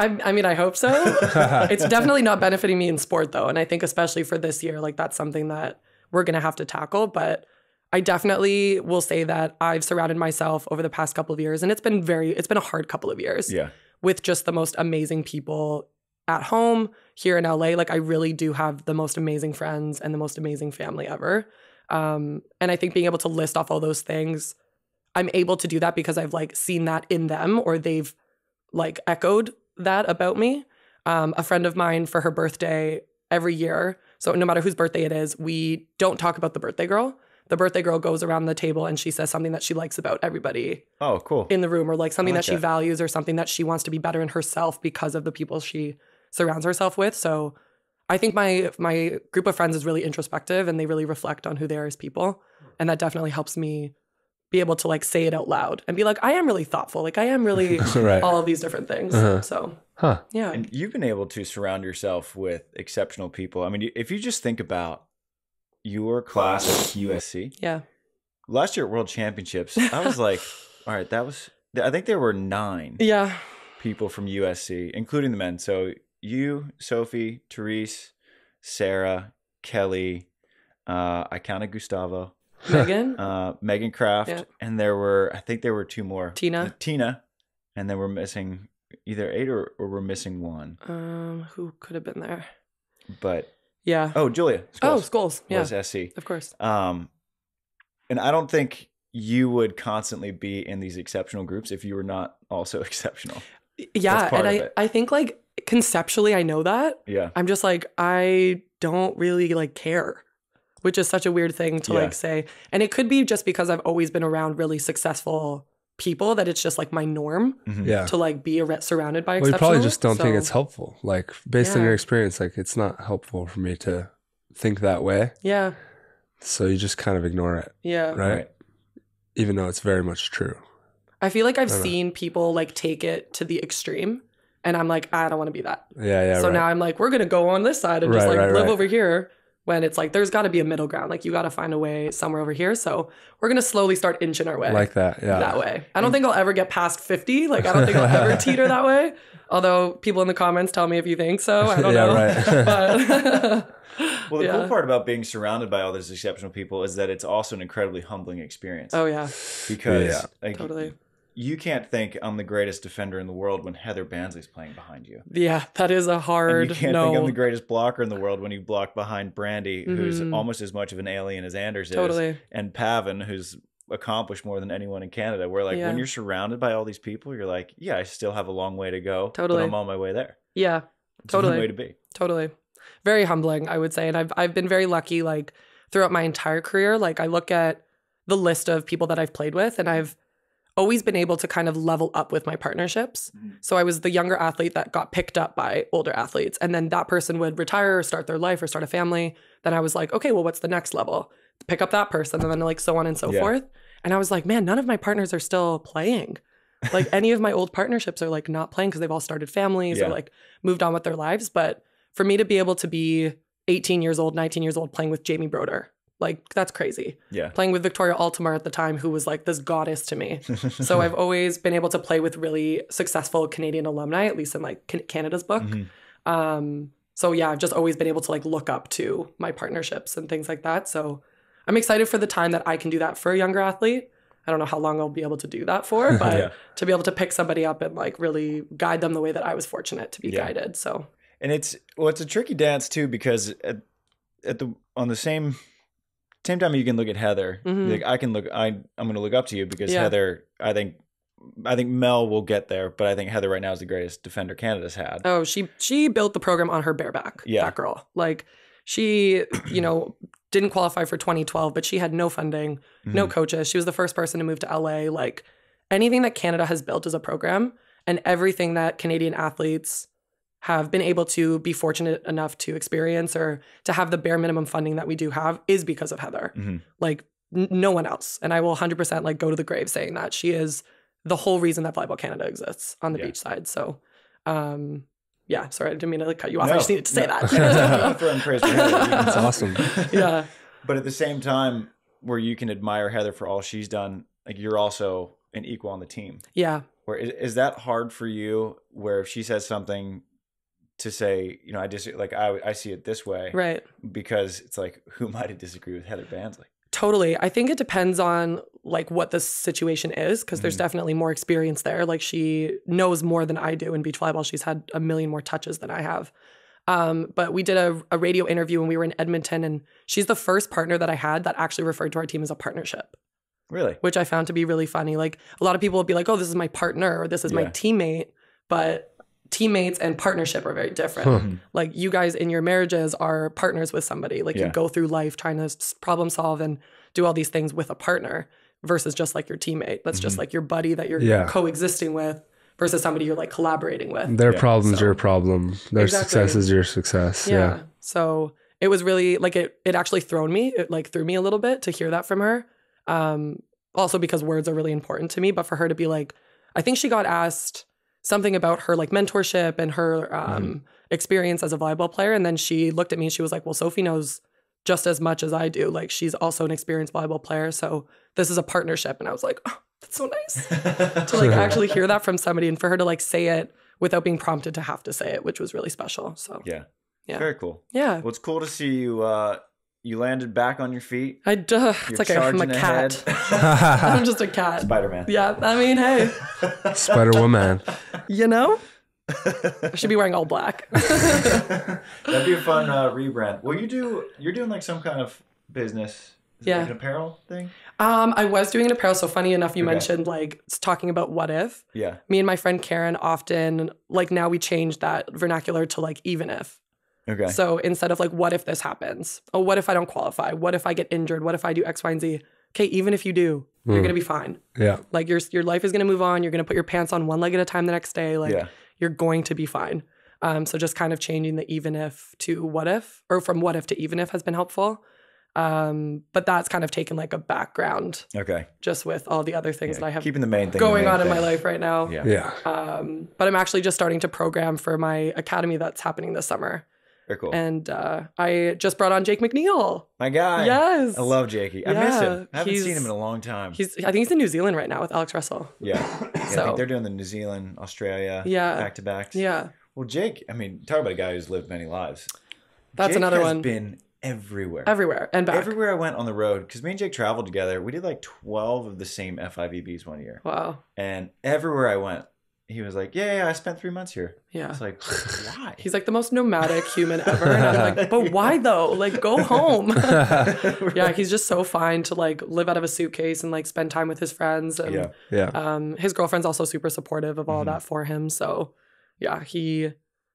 Speaker 2: I, I mean, I hope so. it's definitely not benefiting me in sport though. And I think especially for this year, like that's something that we're going to have to tackle. But I definitely will say that I've surrounded myself over the past couple of years and it's been very, it's been a hard couple of years.
Speaker 1: Yeah.
Speaker 2: with just the most amazing people at home here in LA. Like I really do have the most amazing friends and the most amazing family ever. Um, and I think being able to list off all those things, I'm able to do that because I've like seen that in them or they've like echoed that about me. Um, a friend of mine for her birthday every year, so no matter whose birthday it is, we don't talk about the birthday girl. The birthday girl goes around the table and she says something that she likes about everybody
Speaker 1: Oh, cool.
Speaker 2: in the room or like something
Speaker 1: like
Speaker 2: that she values or something that she wants to be better in herself because of the people she surrounds herself with. So I think my my group of friends is really introspective and they really reflect on who they are as people. And that definitely helps me be able to like say it out loud and be like, I am really thoughtful. Like I am really
Speaker 3: right.
Speaker 2: all of these different things.
Speaker 3: Uh-huh.
Speaker 2: So
Speaker 3: Huh.
Speaker 2: yeah.
Speaker 1: And you've been able to surround yourself with exceptional people. I mean, if you just think about your class at USC,
Speaker 2: Yeah.
Speaker 1: last year at World Championships, I was like, all right, that was, I think there were nine
Speaker 2: Yeah.
Speaker 1: people from USC, including the men. So you, Sophie, Therese, Sarah, Kelly, uh, I counted Gustavo,
Speaker 2: Megan.
Speaker 1: uh, Megan Kraft,
Speaker 2: Yeah.
Speaker 1: and there were, I think there were two more.
Speaker 2: Tina.
Speaker 1: Uh, Tina, and then we're missing either eight or, or we're missing one.
Speaker 2: um, who could have been there?
Speaker 1: But
Speaker 2: Yeah.
Speaker 1: oh, Julia,
Speaker 2: Oh,
Speaker 1: Scoles
Speaker 2: schools. Yeah.
Speaker 1: was SC.
Speaker 2: Of course.
Speaker 1: Um, and I don't think you would constantly be in these exceptional groups if you were not also exceptional.
Speaker 2: Yeah. And I. I think like conceptually I know that.
Speaker 1: Yeah.
Speaker 2: I'm just like, I don't really like care, which is such a weird thing to
Speaker 1: Yeah.
Speaker 2: like say. And it could be just because I've always been around really successful people that it's just like my norm
Speaker 1: Mhm.
Speaker 3: Yeah.
Speaker 2: to like be ar- surrounded by
Speaker 3: Well, you probably just don't think it's helpful. Like based on your experience, like it's not helpful for me to think that way.
Speaker 2: Yeah.
Speaker 3: So you just kind of ignore it,
Speaker 2: Yeah.
Speaker 3: right?
Speaker 1: Right.
Speaker 3: Even though it's very much true.
Speaker 2: I feel like I've
Speaker 3: I don't know.
Speaker 2: seen people like take it to the extreme. And I'm like, I don't want to be that.
Speaker 3: Yeah, yeah.
Speaker 2: so
Speaker 3: right.
Speaker 2: now I'm like, we're gonna go on this side and just like
Speaker 3: right,
Speaker 2: live
Speaker 3: right.
Speaker 2: over here. When it's like there's got to be a middle ground. Like you got to find a way somewhere over here. So we're gonna slowly start inching our way
Speaker 3: like that. Yeah.
Speaker 2: that way. I don't think I'll ever get past 50. Like I don't think I'll ever teeter that way. Although people in the comments tell me if you think so. I don't
Speaker 3: Yeah,
Speaker 2: know.
Speaker 3: right.
Speaker 2: but
Speaker 1: Well, the
Speaker 2: Yeah.
Speaker 1: cool part about being surrounded by all these exceptional people is that it's also an incredibly humbling experience.
Speaker 2: oh yeah,
Speaker 1: because
Speaker 3: Yeah.
Speaker 1: like,
Speaker 2: totally.
Speaker 1: You can't think I'm the greatest defender in the world when Heather Bansley's playing behind you.
Speaker 2: Yeah, that is a
Speaker 1: And
Speaker 2: hard
Speaker 1: you can't
Speaker 2: no.
Speaker 1: think I'm the greatest blocker in the world when you block behind Brandie, who's
Speaker 2: Mhm.
Speaker 1: almost as much of an alien as Anders is,
Speaker 2: totally.
Speaker 1: and Pavan, who's accomplished more than anyone in Canada. Where like
Speaker 2: Yeah.
Speaker 1: when you're surrounded by all these people, you're like, yeah, I still have a long way to go.
Speaker 2: Totally.
Speaker 1: but I'm on my way there.
Speaker 2: Yeah,
Speaker 1: It's
Speaker 2: Totally.
Speaker 1: way to be.
Speaker 2: totally. Very humbling, I would say. And I've I've been very lucky like throughout my entire career. Like I look at the list of people that I've played with and I've always been able to kind of level up with my partnerships.
Speaker 1: Mhm.
Speaker 2: So I was the younger athlete that got picked up by older athletes. And then that person would retire or start their life or start a family. Then I was like, okay, well, what's the next level? Pick up that person and then like so on and so
Speaker 1: Yeah.
Speaker 2: forth. And I was like, man, none of my partners are still playing. Like any of my old partnerships are like not playing because they've all started families
Speaker 1: Yeah.
Speaker 2: or like moved on with their lives. But for me to be able to be 18 years old, 19 years old playing with Jamie Broder, like that's crazy.
Speaker 1: Yeah.
Speaker 2: Playing with Victoria Altomare at the time, who was like this goddess to me. So I've always been able to play with really successful Canadian alumni, at least in like Canada's book.
Speaker 1: Mhm.
Speaker 2: Um, so yeah, I've just always been able to like look up to my partnerships and things like that. So I'm excited for the time that I can do that for a younger athlete. I don't know how long I'll be able to do that for, but
Speaker 1: Yeah.
Speaker 2: to be able to pick somebody up and like really guide them the way that I was fortunate to be
Speaker 1: Yeah.
Speaker 2: guided. So
Speaker 1: And it's well, it's a tricky dance too because at, at the on the same same time you can look at Heather.
Speaker 2: Mhm.
Speaker 1: Like I can look, I I'm going to look up to you because
Speaker 2: Yeah.
Speaker 1: Heather. I think I think Mel will get there, but I think Heather right now is the greatest defender Canada's had.
Speaker 2: Oh, she she built the program on her bareback.
Speaker 1: Yeah.
Speaker 2: That girl. Like she, you know, didn't qualify for 2012, but she had no funding, no
Speaker 1: Mhm.
Speaker 2: coaches. She was the first person to move to LA. Like anything that Canada has built as a program and everything that Canadian athletes have been able to be fortunate enough to experience or to have the bare minimum funding that we do have is because of Heather.
Speaker 1: Mhm.
Speaker 2: Like n- no one else. And I will 100% like go to the grave saying that she is the whole reason that Volleyball Canada exists on the
Speaker 1: Yeah.
Speaker 2: beach side. So, um, yeah, sorry, I didn't mean to like cut you off. I just needed to say
Speaker 1: no.
Speaker 2: that.
Speaker 1: I'm throwing praise.
Speaker 3: That's awesome.
Speaker 2: yeah.
Speaker 1: But at the same time, where you can admire Heather for all she's done, like you're also an equal on the team.
Speaker 2: Yeah.
Speaker 1: Where is, is that hard for you? Where if she says something, to say, you know, I just like I I see it this way,
Speaker 2: Right.
Speaker 1: because it's like who am I to disagree with Heather Bansley?
Speaker 2: Totally. I think it depends on like what the situation is because there's
Speaker 1: Mhm.
Speaker 2: definitely more experience there. Like she knows more than I do in beach volleyball. She's had a million more touches than I have. Um, but we did a, a radio interview when we were in Edmonton, and she's the first partner that I had that actually referred to our team as a partnership,
Speaker 1: Really?
Speaker 2: which I found to be really funny. Like a lot of people would be like, "Oh, this is my partner," or "This is my teammate," but teammates and partnership are very different
Speaker 1: Mhm.
Speaker 2: like you guys in your marriages are partners with somebody like
Speaker 1: Yeah.
Speaker 2: you go through life trying to problem solve and do all these things with a partner versus just like your teammate that's just
Speaker 1: Mhm.
Speaker 2: like your buddy that you're
Speaker 3: Yeah.
Speaker 2: coexisting with versus somebody you're like collaborating with
Speaker 3: Their
Speaker 1: Yeah,
Speaker 3: problem's
Speaker 2: so-
Speaker 3: your problem. Their
Speaker 2: Exactly.
Speaker 3: success is your success.
Speaker 2: yeah.
Speaker 3: Yeah.
Speaker 2: so it was really like it it actually thrown me it like threw me a little bit to hear that from her um also because words are really important to me but for her to be like i think she got asked something about her like mentorship and her um experience as a volleyball player and then she looked at me and she was like well sophie knows just as much as i do like she's also an experienced volleyball player so this is a partnership and i was like oh that's so nice to like actually hear that from somebody and for her to like say it without being prompted to have to say it which was really special so
Speaker 1: Yeah.
Speaker 2: Yeah.
Speaker 1: Very cool.
Speaker 2: yeah
Speaker 1: Well, it's cool to see you. Uh, you landed back on your feet.
Speaker 2: I duh, it's
Speaker 1: You're
Speaker 2: like I'm a cat. I'm just a cat.
Speaker 1: Spider Man.
Speaker 2: Yeah, I mean, hey,
Speaker 3: Spider Woman.
Speaker 2: you know, I should be wearing all black.
Speaker 1: That'd be a fun uh, rebrand. Well, you do. You're doing like some kind of business. Is it
Speaker 2: Yeah.
Speaker 1: Like an apparel thing.
Speaker 2: um, I was doing an apparel. So funny enough, you
Speaker 1: Okay.
Speaker 2: mentioned like talking about what if.
Speaker 1: Yeah.
Speaker 2: Me and my friend Karen often like now we change that vernacular to like even if.
Speaker 1: Okay.
Speaker 2: So instead of like what if this happens? Oh, what if I don't qualify? What if I get injured? What if I do X, Y, and Z? Okay, even if you do, you're
Speaker 3: Mm.
Speaker 2: gonna be fine.
Speaker 3: Yeah.
Speaker 2: Like your your life is gonna move on. You're gonna put your pants on one leg at a time the next day. Like
Speaker 1: yeah.
Speaker 2: you're going to be fine. Um, so just kind of changing the even if to what if, or from what if to even if has been helpful. Um, but that's kind of taken like a background
Speaker 1: Okay.
Speaker 2: just with all the other things
Speaker 1: Yeah,
Speaker 2: that I have
Speaker 1: keeping the main thing.
Speaker 2: going
Speaker 1: main
Speaker 2: on in my life right now.
Speaker 1: Yeah.
Speaker 3: Yeah.
Speaker 2: Um, but I'm actually just starting to program for my academy that's happening this summer.
Speaker 1: Very cool.
Speaker 2: And uh, I just brought on Jake MacNeil.
Speaker 1: my guy.
Speaker 2: yes.
Speaker 1: I love Jakey. I miss him. I haven't seen him in a long time.
Speaker 2: He's I think he's in New Zealand right now with Alex Russell.
Speaker 1: yeah. yeah I
Speaker 2: So-
Speaker 1: think they're doing the New Zealand, Australia,
Speaker 2: Yeah.
Speaker 1: back to backs.
Speaker 2: Yeah.
Speaker 1: Well, Jake. I mean, talk about a guy who's lived many lives.
Speaker 2: That's another one.
Speaker 1: Jake
Speaker 2: another
Speaker 1: has
Speaker 2: one.
Speaker 1: Been everywhere.
Speaker 2: Everywhere and back.
Speaker 1: Everywhere I went on the road, because me and Jake traveled together, we did like 12 of the same FIVBs one year.
Speaker 2: Wow.
Speaker 1: And everywhere I went, he was like, Yeah, yeah, I spent three months here.
Speaker 2: Yeah.
Speaker 1: It's like, why?
Speaker 2: He's like the most nomadic human ever. And I'm like, but why though? Like, go home. yeah, he's just so fine to like live out of a suitcase and like spend time with his friends. And
Speaker 1: yeah.
Speaker 3: Yeah.
Speaker 2: um, his girlfriend's also super supportive of all
Speaker 1: Mhm.
Speaker 2: that for him. So yeah, he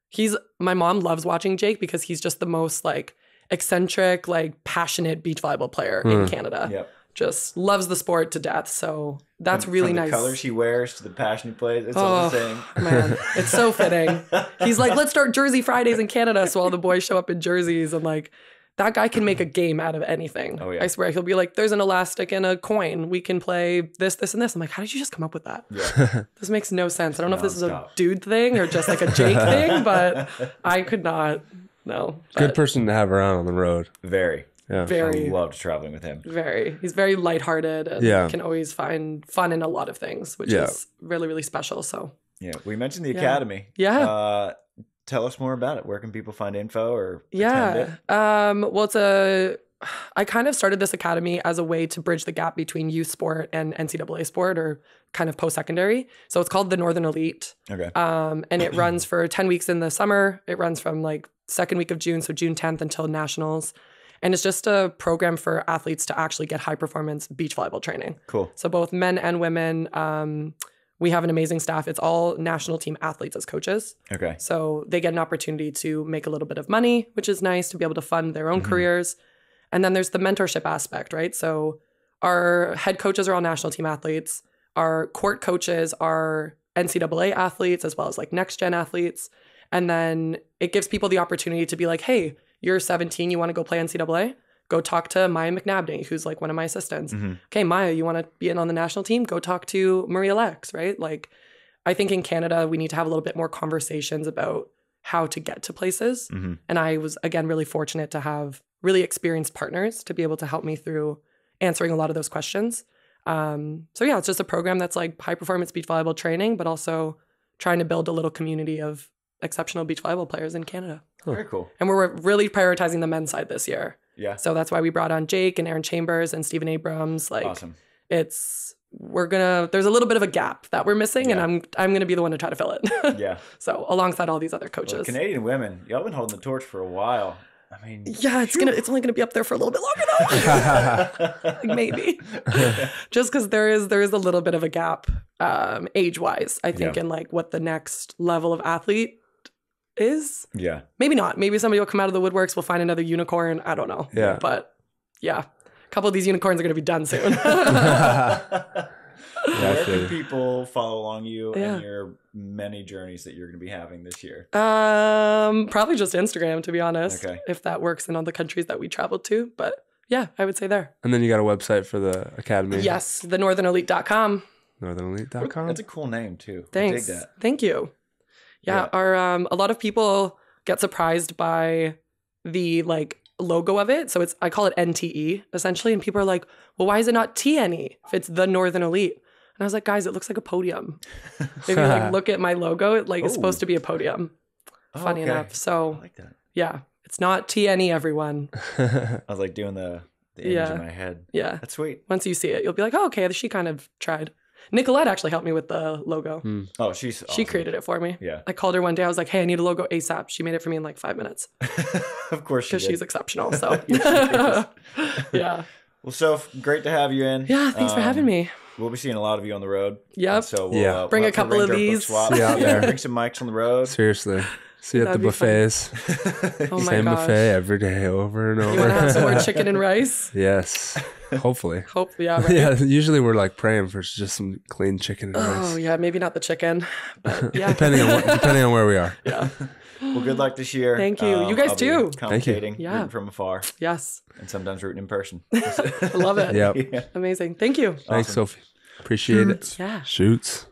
Speaker 2: he's my mom loves watching Jake because he's just the most like eccentric, like passionate beach volleyball player in
Speaker 3: Mm.
Speaker 2: Canada.
Speaker 1: Yep.
Speaker 2: Just loves the sport to death. So that's
Speaker 1: From-
Speaker 2: really
Speaker 1: from the
Speaker 2: nice.
Speaker 1: colors he wears to the passion he plays. It's all the
Speaker 2: Oh,
Speaker 1: same.
Speaker 2: man, it's so fitting. He's like, let's start Jersey Fridays in Canada. So all the boys show up in jerseys and like that guy can make a game out of anything.
Speaker 1: Oh, yeah.
Speaker 2: I swear. He'll be like, there's an elastic and a coin. We can play this, this, and this. I'm like, how did you just come up with that?
Speaker 1: Yeah.
Speaker 2: This makes no sense. I don't know if this is a dude thing or just like a Jake thing, but I could not. No.
Speaker 3: Good
Speaker 2: But
Speaker 3: person to have around on the road.
Speaker 1: Very.
Speaker 3: Yeah.
Speaker 2: Very.
Speaker 1: I loved traveling with him.
Speaker 2: very. He's very lighthearted and
Speaker 3: Yeah.
Speaker 2: can always find fun in a lot of things, which
Speaker 3: Yeah.
Speaker 2: is really, really special. So
Speaker 1: Yeah. We mentioned the
Speaker 2: Yeah.
Speaker 1: academy.
Speaker 2: Yeah.
Speaker 1: Uh, tell us more about it. Where can people find info or attend it?
Speaker 2: Yeah. Um, well, it's a. I kind of started this academy as a way to bridge the gap between youth sport and NCAA sport, or kind of post secondary. So it's called the Northern Elite,
Speaker 1: Okay.
Speaker 2: um, and it runs for ten weeks in the summer. It runs from like second week of June, so June tenth until nationals, and it's just a program for athletes to actually get high performance beach volleyball training.
Speaker 1: Cool.
Speaker 2: So both men and women. Um, we have an amazing staff. It's all national team athletes as coaches.
Speaker 1: Okay.
Speaker 2: So they get an opportunity to make a little bit of money, which is nice to be able to fund their own
Speaker 1: Mhm.
Speaker 2: careers. And then there's the mentorship aspect, right? So our head coaches are all national team athletes. Our court coaches are NCAA athletes as well as like next gen athletes. And then it gives people the opportunity to be like, hey, you're 17, you want to go play NCAA? Go talk to Maya McNabney, who's like one of my assistants
Speaker 1: Mhm.
Speaker 2: okay, Maya, you want to be in on the national team? Go talk to Marie-Alex, right? Like, I think in Canada, we need to have a little bit more conversations about how to get to places.
Speaker 1: Mhm.
Speaker 2: And I was, again, really fortunate to have really experienced partners to be able to help me through answering a lot of those questions. Um, so, yeah, it's just a program that's like high performance beach volleyball training, but also trying to build a little community of exceptional beach volleyball players in Canada.
Speaker 1: Very cool.
Speaker 2: And we're really prioritizing the men's side this year.
Speaker 1: Yeah.
Speaker 2: So that's why we brought on Jake and Aaron Chambers and Stephen Abrams. Like,
Speaker 1: awesome.
Speaker 2: it's we're gonna there's a little bit of a gap that we're missing and i'm i'm gonna be the one to try to fill it
Speaker 1: Yeah.
Speaker 2: so alongside all these other
Speaker 1: Well,
Speaker 2: coaches
Speaker 1: Canadian women, y'all been holding the torch for a while. I mean,
Speaker 2: yeah it's gonna it's only gonna be up there for a little bit longer though Like, maybe just because there is there is a little bit of a gap um age wise i think
Speaker 1: Yeah.
Speaker 2: in like what the next level of athlete is
Speaker 1: yeah.
Speaker 2: maybe not maybe somebody will come out of the woodworks We'll find another unicorn i don't know
Speaker 3: Yeah.
Speaker 2: but yeah a couple of these unicorns are gonna be done soon
Speaker 1: Where
Speaker 3: feel
Speaker 1: can people follow along you
Speaker 2: Yeah.
Speaker 1: and your many journeys that you're going to be having this year?
Speaker 2: Um, probably just Instagram, to be honest.
Speaker 1: Okay.
Speaker 2: If that works in all the countries that we traveled to. But yeah, I would say there.
Speaker 3: and then you got a website for the academy.
Speaker 2: Yes, the northernelite.com.
Speaker 3: NorthernElite.com.
Speaker 1: That's a cool name too. I
Speaker 2: Thanks.
Speaker 1: dig that.
Speaker 2: Thank you. Yeah,
Speaker 1: Yeah.
Speaker 2: our um a lot of people get surprised by the like logo of it. So it's I call it NTE essentially and people are like, "Well, why is it not TNE if it's the Northern Elite?" And I was like, "Guys, it looks like a podium." if you like look at my logo, it like it's
Speaker 1: Oh.
Speaker 2: supposed to be a podium.
Speaker 1: Oh,
Speaker 2: Funny
Speaker 1: okay.
Speaker 2: enough. So,
Speaker 1: like
Speaker 2: yeah, it's not TNE everyone.
Speaker 1: I was like doing the, the image
Speaker 2: Yeah.
Speaker 1: in my head.
Speaker 2: Yeah.
Speaker 1: That's sweet.
Speaker 2: once you see it, you'll be like, oh, okay, she kind of tried. Nicolette actually helped me with the logo.
Speaker 1: Oh, she's
Speaker 2: She created it for me.
Speaker 1: Yeah.
Speaker 2: I called her one day. I was like, hey, I need a logo ASAP. She made it for me in like five minutes
Speaker 1: of course
Speaker 2: because
Speaker 1: did.
Speaker 2: she's exceptional. So, yeah.
Speaker 1: Well, Soph, great to have you in.
Speaker 2: Yeah. Thanks for
Speaker 1: Um,
Speaker 2: having me.
Speaker 1: We'll be seeing a lot of you on the road.
Speaker 2: Yep.
Speaker 1: And So we'll,
Speaker 3: Yeah.
Speaker 1: uh,
Speaker 2: Bring
Speaker 1: we'll
Speaker 2: a couple of
Speaker 1: arrange our book
Speaker 2: these.
Speaker 1: swap.
Speaker 3: See you out
Speaker 1: Yeah. Bring some mics on the road.
Speaker 3: Seriously. See you at the
Speaker 2: That'd be fun.
Speaker 3: buffets.
Speaker 2: Oh my
Speaker 3: Same
Speaker 2: gosh.
Speaker 3: buffet every day over and over.
Speaker 2: You want to have some more chicken and rice?
Speaker 3: yes. Hopefully.
Speaker 2: Hope, yeah. Right.
Speaker 3: Yeah, usually we're like praying for just some clean chicken and rice.
Speaker 2: Oh, yeah. Maybe not the chicken, but yeah.
Speaker 3: Depending on what, depending on where we are.
Speaker 2: yeah.
Speaker 1: Well, good luck this year. Um,
Speaker 2: Thank you. You guys
Speaker 1: I'll
Speaker 2: too.
Speaker 3: Thank you.
Speaker 2: Yeah.
Speaker 1: rooting from afar,
Speaker 2: Yes.
Speaker 1: and sometimes rooting in person.
Speaker 2: I love it.
Speaker 3: Yep.
Speaker 1: Yeah.
Speaker 2: Amazing. Thank you.
Speaker 3: Thanks, Sophie. Appreciate it.
Speaker 2: Yeah.
Speaker 3: Shoots.